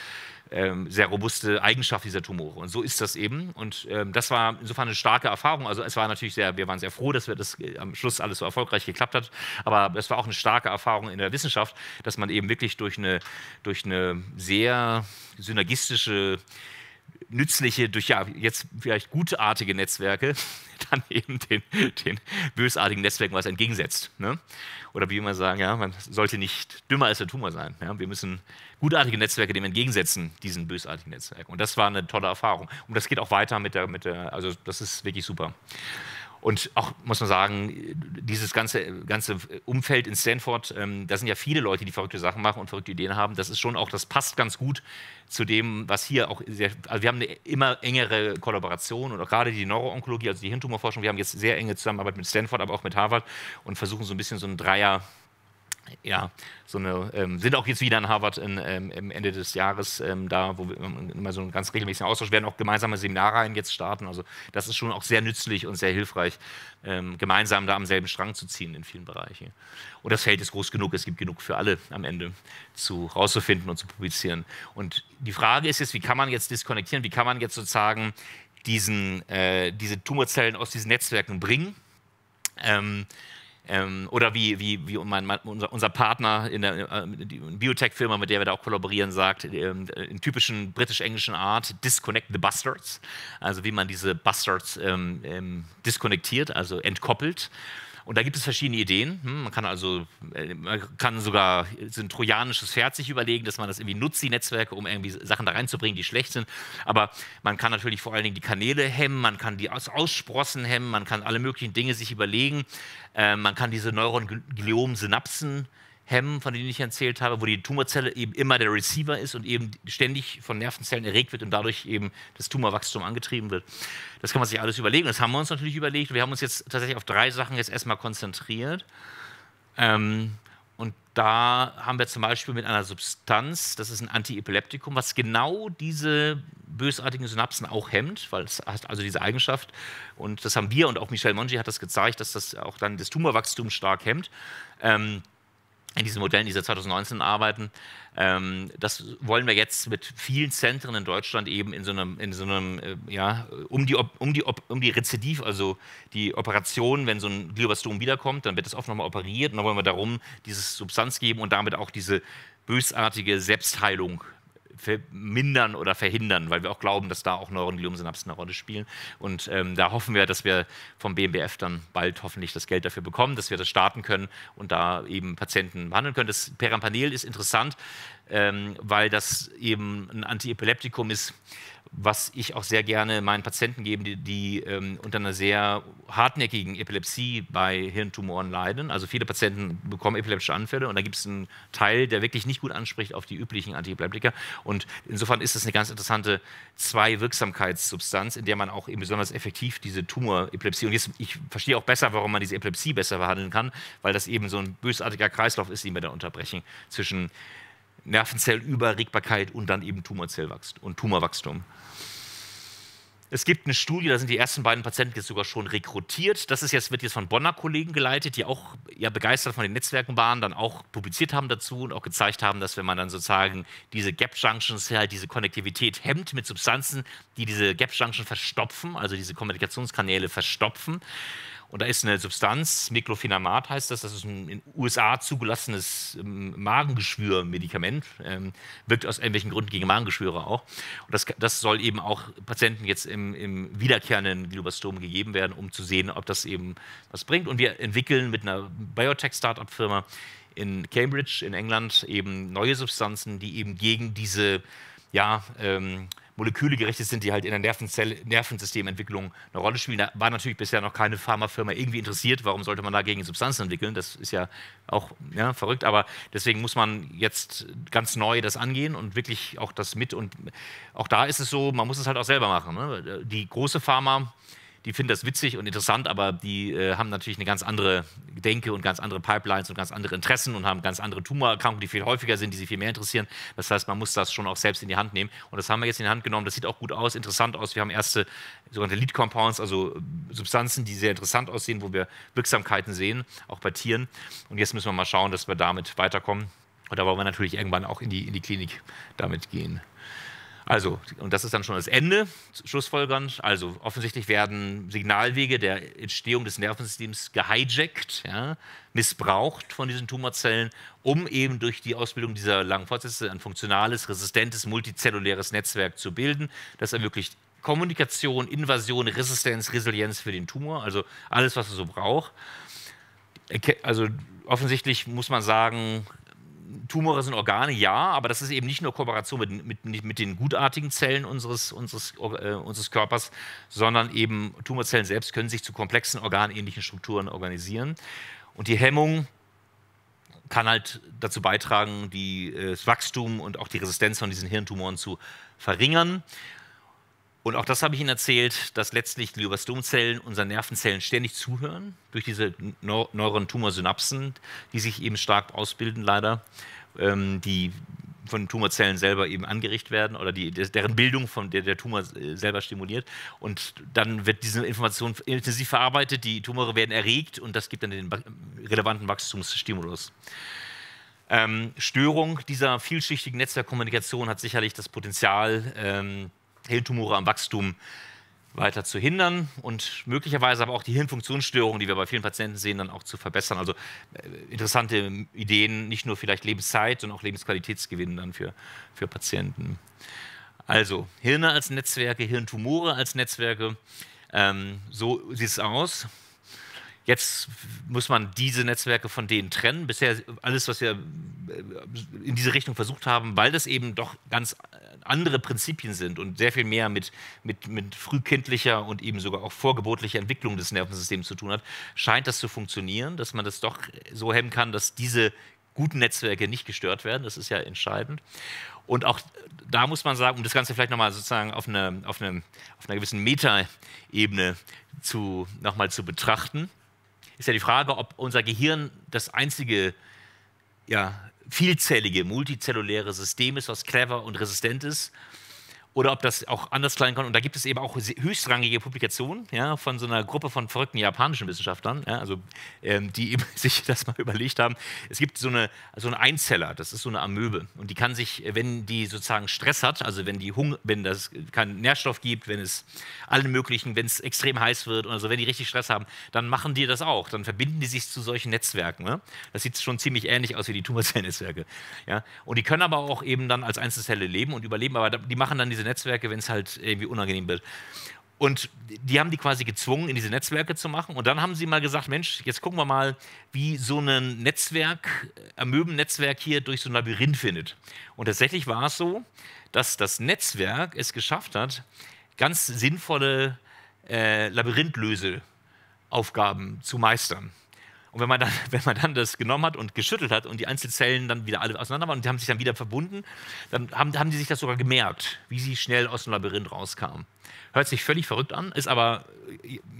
ähm, sehr robuste Eigenschaft dieser Tumore. Und so ist das eben. Und ähm, das war insofern eine starke Erfahrung. Also es war natürlich sehr, wir waren sehr froh, dass wir das äh, am Schluss alles so erfolgreich geklappt hat. Aber es war auch eine starke Erfahrung in der Wissenschaft, dass man eben wirklich durch eine, durch eine sehr synergistische nützliche, durch ja jetzt vielleicht gutartige Netzwerke *laughs* dann eben den, den bösartigen Netzwerken was entgegensetzt. Ne? Oder wie immer sagen, ja, man sollte nicht dümmer als der Tumor sein. Ja? Wir müssen gutartige Netzwerke dem entgegensetzen, diesen bösartigen Netzwerken. Und das war eine tolle Erfahrung. Und das geht auch weiter mit der, mit der also das ist wirklich super. Und auch, muss man sagen, dieses ganze, ganze Umfeld in Stanford, ähm, da sind ja viele Leute, die verrückte Sachen machen und verrückte Ideen haben. Das ist schon auch, das passt ganz gut zu dem, was hier auch sehr, also wir haben eine immer engere Kollaboration und auch gerade die Neuroonkologie, also die Hirntumorforschung, wir haben jetzt sehr enge Zusammenarbeit mit Stanford, aber auch mit Harvard und versuchen so ein bisschen so ein Dreier- ja, so eine, ähm, sind auch jetzt wieder in Harvard in, ähm, Ende des Jahres ähm, da, wo wir immer so einen ganz regelmäßigen Austausch werden, auch gemeinsame Seminare jetzt starten. Also das ist schon auch sehr nützlich und sehr hilfreich, ähm, gemeinsam da am selben Strang zu ziehen in vielen Bereichen. Und das Feld ist groß genug, es gibt genug für alle am Ende zu rauszufinden und zu publizieren. Und die Frage ist jetzt, wie kann man jetzt diskonnektieren, wie kann man jetzt sozusagen diesen, äh, diese Tumorzellen aus diesen Netzwerken bringen? Ähm, oder wie, wie, wie mein, unser, unser, Partner in der äh, Biotech-Firma, mit der wir da auch kollaborieren, sagt, ähm, in typischen britisch-englischen Art, disconnect the bastards. Also wie man diese Bastards ähm, ähm diskonnektiert, also entkoppelt. Und da gibt es verschiedene Ideen. Hm, man kann also, äh, man kann sogar so ein trojanisches Pferd sich überlegen, dass man das irgendwie nutzt, die Netzwerke, um irgendwie Sachen da reinzubringen, die schlecht sind. Aber man kann natürlich vor allen Dingen die Kanäle hemmen, man kann die Aussprossen hemmen, man kann alle möglichen Dinge sich überlegen. Äh, man kann diese Neurongliom-Synapsen hemmen, von denen ich erzählt habe, wo die Tumorzelle eben immer der Receiver ist und eben ständig von Nervenzellen erregt wird und dadurch eben das Tumorwachstum angetrieben wird. Das kann man sich alles überlegen. Das haben wir uns natürlich überlegt. Wir haben uns jetzt tatsächlich auf drei Sachen jetzt erstmal konzentriert. Ähm, und da haben wir zum Beispiel mit einer Substanz, das ist ein Antiepileptikum, was genau diese bösartigen Synapsen auch hemmt, weil es hat also diese Eigenschaft. Und das haben wir und auch Michel Mongi hat das gezeigt, dass das auch dann das Tumorwachstum stark hemmt. Ähm, in diesen Modellen, die seit 2019 arbeiten. Ähm, das wollen wir jetzt mit vielen Zentren in Deutschland eben in so einem, in so einem äh, ja, um die, um, die, um die Rezidiv, also die Operation, wenn so ein Glioblastom wiederkommt, dann wird das oft nochmal operiert und dann wollen wir darum diese Substanz geben und damit auch diese bösartige Selbstheilung vermindern oder verhindern, weil wir auch glauben, dass da auch Neurogliomsynapsen eine Rolle spielen. Und ähm, da hoffen wir, dass wir vom BMBF dann bald hoffentlich das Geld dafür bekommen, dass wir das starten können und da eben Patienten behandeln können. Das Perampanel ist interessant, ähm, weil das eben ein Antiepileptikum ist, was ich auch sehr gerne meinen Patienten gebe, die, die ähm, unter einer sehr hartnäckigen Epilepsie bei Hirntumoren leiden. Also viele Patienten bekommen epileptische Anfälle und da gibt es einen Teil, der wirklich nicht gut anspricht auf die üblichen Antiepileptika. Und insofern ist das eine ganz interessante Zwei-Wirksamkeitssubstanz, in der man auch eben besonders effektiv diese Tumorepilepsie, und jetzt, ich verstehe auch besser, warum man diese Epilepsie besser behandeln kann, weil das eben so ein bösartiger Kreislauf ist, den wir da unterbrechen zwischen Nervenzellüberregbarkeit und dann eben Tumorzellwachstum und Tumorwachstum. Es gibt eine Studie, da sind die ersten beiden Patienten jetzt sogar schon rekrutiert. Das ist jetzt, wird jetzt von Bonner Kollegen geleitet, die auch ja, begeistert von den Netzwerken waren, dann auch publiziert haben dazu und auch gezeigt haben, dass wenn man dann sozusagen diese Gap Junctions, halt diese Konnektivität hemmt mit Substanzen, die diese Gap Junction verstopfen, also diese Kommunikationskanäle verstopfen, und da ist eine Substanz, Miklofinamat heißt das, das ist ein in USA zugelassenes ähm, Magengeschwürmedikament, ähm, wirkt aus irgendwelchen Gründen gegen Magengeschwüre auch. Und das, das soll eben auch Patienten jetzt im, im wiederkehrenden Glioblastom gegeben werden, um zu sehen, ob das eben was bringt. Und wir entwickeln mit einer Biotech-Startup-Firma in Cambridge in England eben neue Substanzen, die eben gegen diese ja, ähm, Moleküle gerichtet sind, die halt in der Nervenzelle, Nervensystementwicklung eine Rolle spielen. Da war natürlich bisher noch keine Pharmafirma irgendwie interessiert. Warum sollte man dagegen Substanzen entwickeln? Das ist ja auch ja, verrückt. Aber deswegen muss man jetzt ganz neu das angehen und wirklich auch das mit. Und auch da ist es so, man muss es halt auch selber machen. Ne? Die große Pharma die finden das witzig und interessant, aber die äh, haben natürlich eine ganz andere Denke und ganz andere Pipelines und ganz andere Interessen und haben ganz andere Tumorerkrankungen, die viel häufiger sind, die sie viel mehr interessieren. Das heißt, man muss das schon auch selbst in die Hand nehmen. Und das haben wir jetzt in die Hand genommen. Das sieht auch gut aus, interessant aus. Wir haben erste sogenannte Lead Compounds, also Substanzen, die sehr interessant aussehen, wo wir Wirksamkeiten sehen, auch bei Tieren. Und jetzt müssen wir mal schauen, dass wir damit weiterkommen. Und da wollen wir natürlich irgendwann auch in die, in die Klinik damit gehen. Also, und das ist dann schon das Ende, schlussfolgernd. Also, offensichtlich werden Signalwege der Entstehung des Nervensystems gehijackt, ja, missbraucht von diesen Tumorzellen, um eben durch die Ausbildung dieser langen Fortsätze ein funktionales, resistentes, multizelluläres Netzwerk zu bilden. Das ermöglicht Kommunikation, Invasion, Resistenz, Resilienz für den Tumor, also alles, was er so braucht. Also, offensichtlich muss man sagen, Tumore sind Organe, ja, aber das ist eben nicht nur Kooperation mit, mit, mit den gutartigen Zellen unseres, unseres, äh, unseres Körpers, sondern eben Tumorzellen selbst können sich zu komplexen organähnlichen Strukturen organisieren. Und die Hemmung kann halt dazu beitragen, die, äh, das Wachstum und auch die Resistenz von diesen Hirntumoren zu verringern. Und auch das habe ich Ihnen erzählt, dass letztlich Glioblastomzellen unseren Nervenzellen ständig zuhören durch diese Neuron-Tumorsynapsen, die sich eben stark ausbilden, leider, ähm, die von Tumorzellen selber eben angeregt werden oder die, deren Bildung von der, der Tumor äh, selber stimuliert. Und dann wird diese Information intensiv verarbeitet, die Tumore werden erregt und das gibt dann den relevanten Wachstumsstimulus. Ähm, Störung dieser vielschichtigen Netzwerkkommunikation hat sicherlich das Potenzial, ähm, Hirntumore am Wachstum weiter zu hindern und möglicherweise aber auch die Hirnfunktionsstörungen, die wir bei vielen Patienten sehen, dann auch zu verbessern. Also äh, interessante Ideen, nicht nur vielleicht Lebenszeit, sondern auch Lebensqualitätsgewinn dann für, für Patienten. Also Hirne als Netzwerke, Hirntumore als Netzwerke, ähm, so sieht es aus. Jetzt muss man diese Netzwerke von denen trennen. Bisher alles, was wir äh, in diese Richtung versucht haben, weil das eben doch ganz andere Prinzipien sind und sehr viel mehr mit, mit, mit frühkindlicher und eben sogar auch vorgeburtlicher Entwicklung des Nervensystems zu tun hat, scheint das zu funktionieren, dass man das doch so hemmen kann, dass diese guten Netzwerke nicht gestört werden. Das ist ja entscheidend. Und auch da muss man sagen, um das Ganze vielleicht nochmal sozusagen auf, eine, auf, eine, auf einer gewissen Metaebene nochmal zu betrachten, ist ja die Frage, ob unser Gehirn das einzige ja, vielzellige, multizelluläre System ist, was clever und resistent ist oder ob das auch anders sein kann. Und da gibt es eben auch höchstrangige Publikationen ja, von so einer Gruppe von verrückten japanischen Wissenschaftlern, ja, also, ähm, die eben *laughs* sich das mal überlegt haben. Es gibt so eine, so eine Einzeller, das ist so eine Amöbe. Und die kann sich, wenn die sozusagen Stress hat, also wenn, die Hunger, wenn das keinen Nährstoff gibt, wenn es allen möglichen, wenn es extrem heiß wird, also wenn die richtig Stress haben, dann machen die das auch. Dann verbinden die sich zu solchen Netzwerken. Ne? Das sieht schon ziemlich ähnlich aus wie die Tumorzellnetzwerke. Ja? Und die können aber auch eben dann als Einzelzelle leben und überleben, aber die machen dann diese diese Netzwerke, wenn es halt irgendwie unangenehm wird. Und die haben die quasi gezwungen, in diese Netzwerke zu machen. Und dann haben sie mal gesagt, Mensch, jetzt gucken wir mal, wie so ein Netzwerk, Amöben-Netzwerk hier durch so ein Labyrinth findet. Und tatsächlich war es so, dass das Netzwerk es geschafft hat, ganz sinnvolle äh, Labyrinth-Löseaufgaben zu meistern. Und wenn man, dann, *laughs* wenn man dann das genommen hat und geschüttelt hat und die Einzelzellen dann wieder alle auseinander waren und die haben sich dann wieder verbunden, dann haben, haben die sich das sogar gemerkt, wie sie schnell aus dem Labyrinth rauskamen. Hört sich völlig verrückt an, ist aber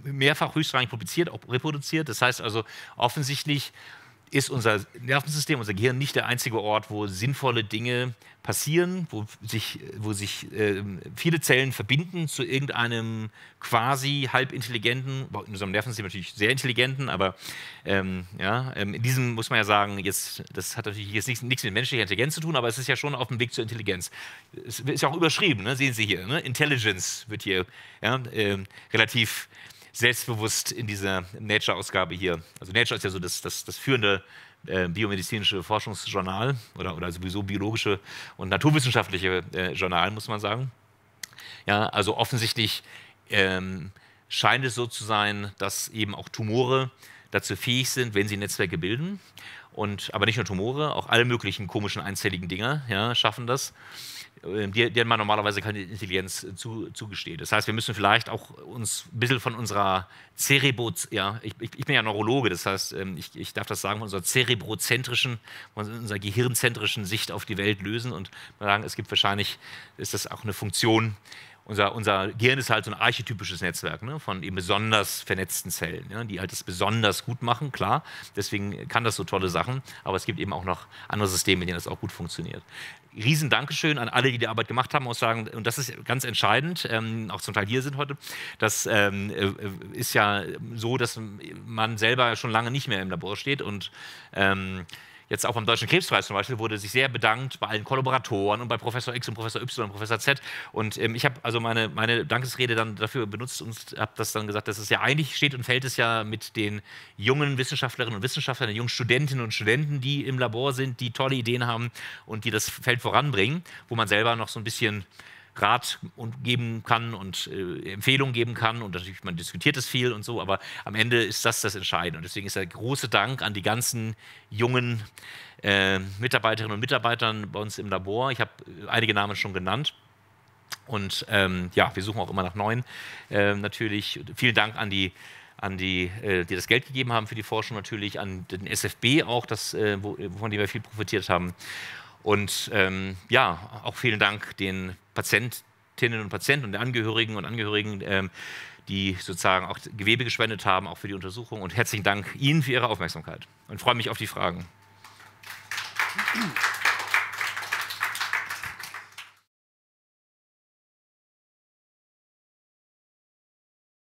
mehrfach höchstrangig publiziert, auch reproduziert. Das heißt also, offensichtlich ist unser Nervensystem, unser Gehirn nicht der einzige Ort, wo sinnvolle Dinge passieren, wo sich, wo sich äh, viele Zellen verbinden zu irgendeinem quasi halbintelligenten, in unserem Nervensystem natürlich sehr intelligenten, aber ähm, ja, ähm, in diesem muss man ja sagen, jetzt, das hat natürlich jetzt nichts, nichts, mit menschlicher Intelligenz zu tun, aber es ist ja schon auf dem Weg zur Intelligenz. Es ist ja auch überschrieben, ne? sehen Sie hier, ne? Intelligence wird hier ja, äh, relativ selbstbewusst in dieser Nature-Ausgabe hier. Also Nature ist ja so das, das, das führende äh, biomedizinische Forschungsjournal oder, oder sowieso biologische und naturwissenschaftliche äh, Journal, muss man sagen. Ja, also offensichtlich ähm, scheint es so zu sein, dass eben auch Tumore dazu fähig sind, wenn sie Netzwerke bilden. Und, aber nicht nur Tumore, auch alle möglichen komischen einzelligen Dinge ja, schaffen das. Ähm, denen man normalerweise keine Intelligenz äh, zu, zugesteht. Das heißt, wir müssen vielleicht auch uns ein bisschen von unserer Cerebro, ja, ich, ich bin ja Neurologe, das heißt, ähm, ich, ich darf das sagen, von unserer cerebrozentrischen, von unserer gehirnzentrischen Sicht auf die Welt lösen und sagen, es gibt wahrscheinlich, ist das auch eine Funktion, unser, unser Gehirn ist halt so ein archetypisches Netzwerk ne, von eben besonders vernetzten Zellen, ja, die halt das besonders gut machen, klar. Deswegen kann das so tolle Sachen, aber es gibt eben auch noch andere Systeme, in denen das auch gut funktioniert. Riesen Dankeschön an alle, die die Arbeit gemacht haben, muss sagen, und das ist ganz entscheidend, ähm, auch zum Teil hier sind heute. Das ähm, äh, ist ja so, dass man selber schon lange nicht mehr im Labor steht und ähm, jetzt auch beim Deutschen Krebspreis zum Beispiel, wurde sich sehr bedankt bei allen Kollaboratoren und bei Professor X und Professor Y und Professor Z. Und ähm, ich habe also meine, meine Dankesrede dann dafür benutzt und habe das dann gesagt, dass es ja eigentlich steht und fällt es ja mit den jungen Wissenschaftlerinnen und Wissenschaftlern, den jungen Studentinnen und Studenten, die im Labor sind, die tolle Ideen haben und die das Feld voranbringen, wo man selber noch so ein bisschen Rat und geben kann und äh, Empfehlungen geben kann und natürlich man diskutiert es viel und so, aber am Ende ist das das Entscheidende und deswegen ist der große Dank an die ganzen jungen äh, Mitarbeiterinnen und Mitarbeiter bei uns im Labor. Ich habe äh, einige Namen schon genannt. Und ähm, ja, wir suchen auch immer nach neuen. Äh, natürlich vielen Dank an die, an die, äh, die das Geld gegeben haben für die Forschung, natürlich an den SFB auch, das, äh, wo, von dem wir viel profitiert haben. Und ähm, ja, auch vielen Dank den Patientinnen und Patienten und den Angehörigen und Angehörigen, ähm, die sozusagen auch Gewebe gespendet haben, auch für die Untersuchung. Und herzlichen Dank Ihnen für Ihre Aufmerksamkeit und freue mich auf die Fragen.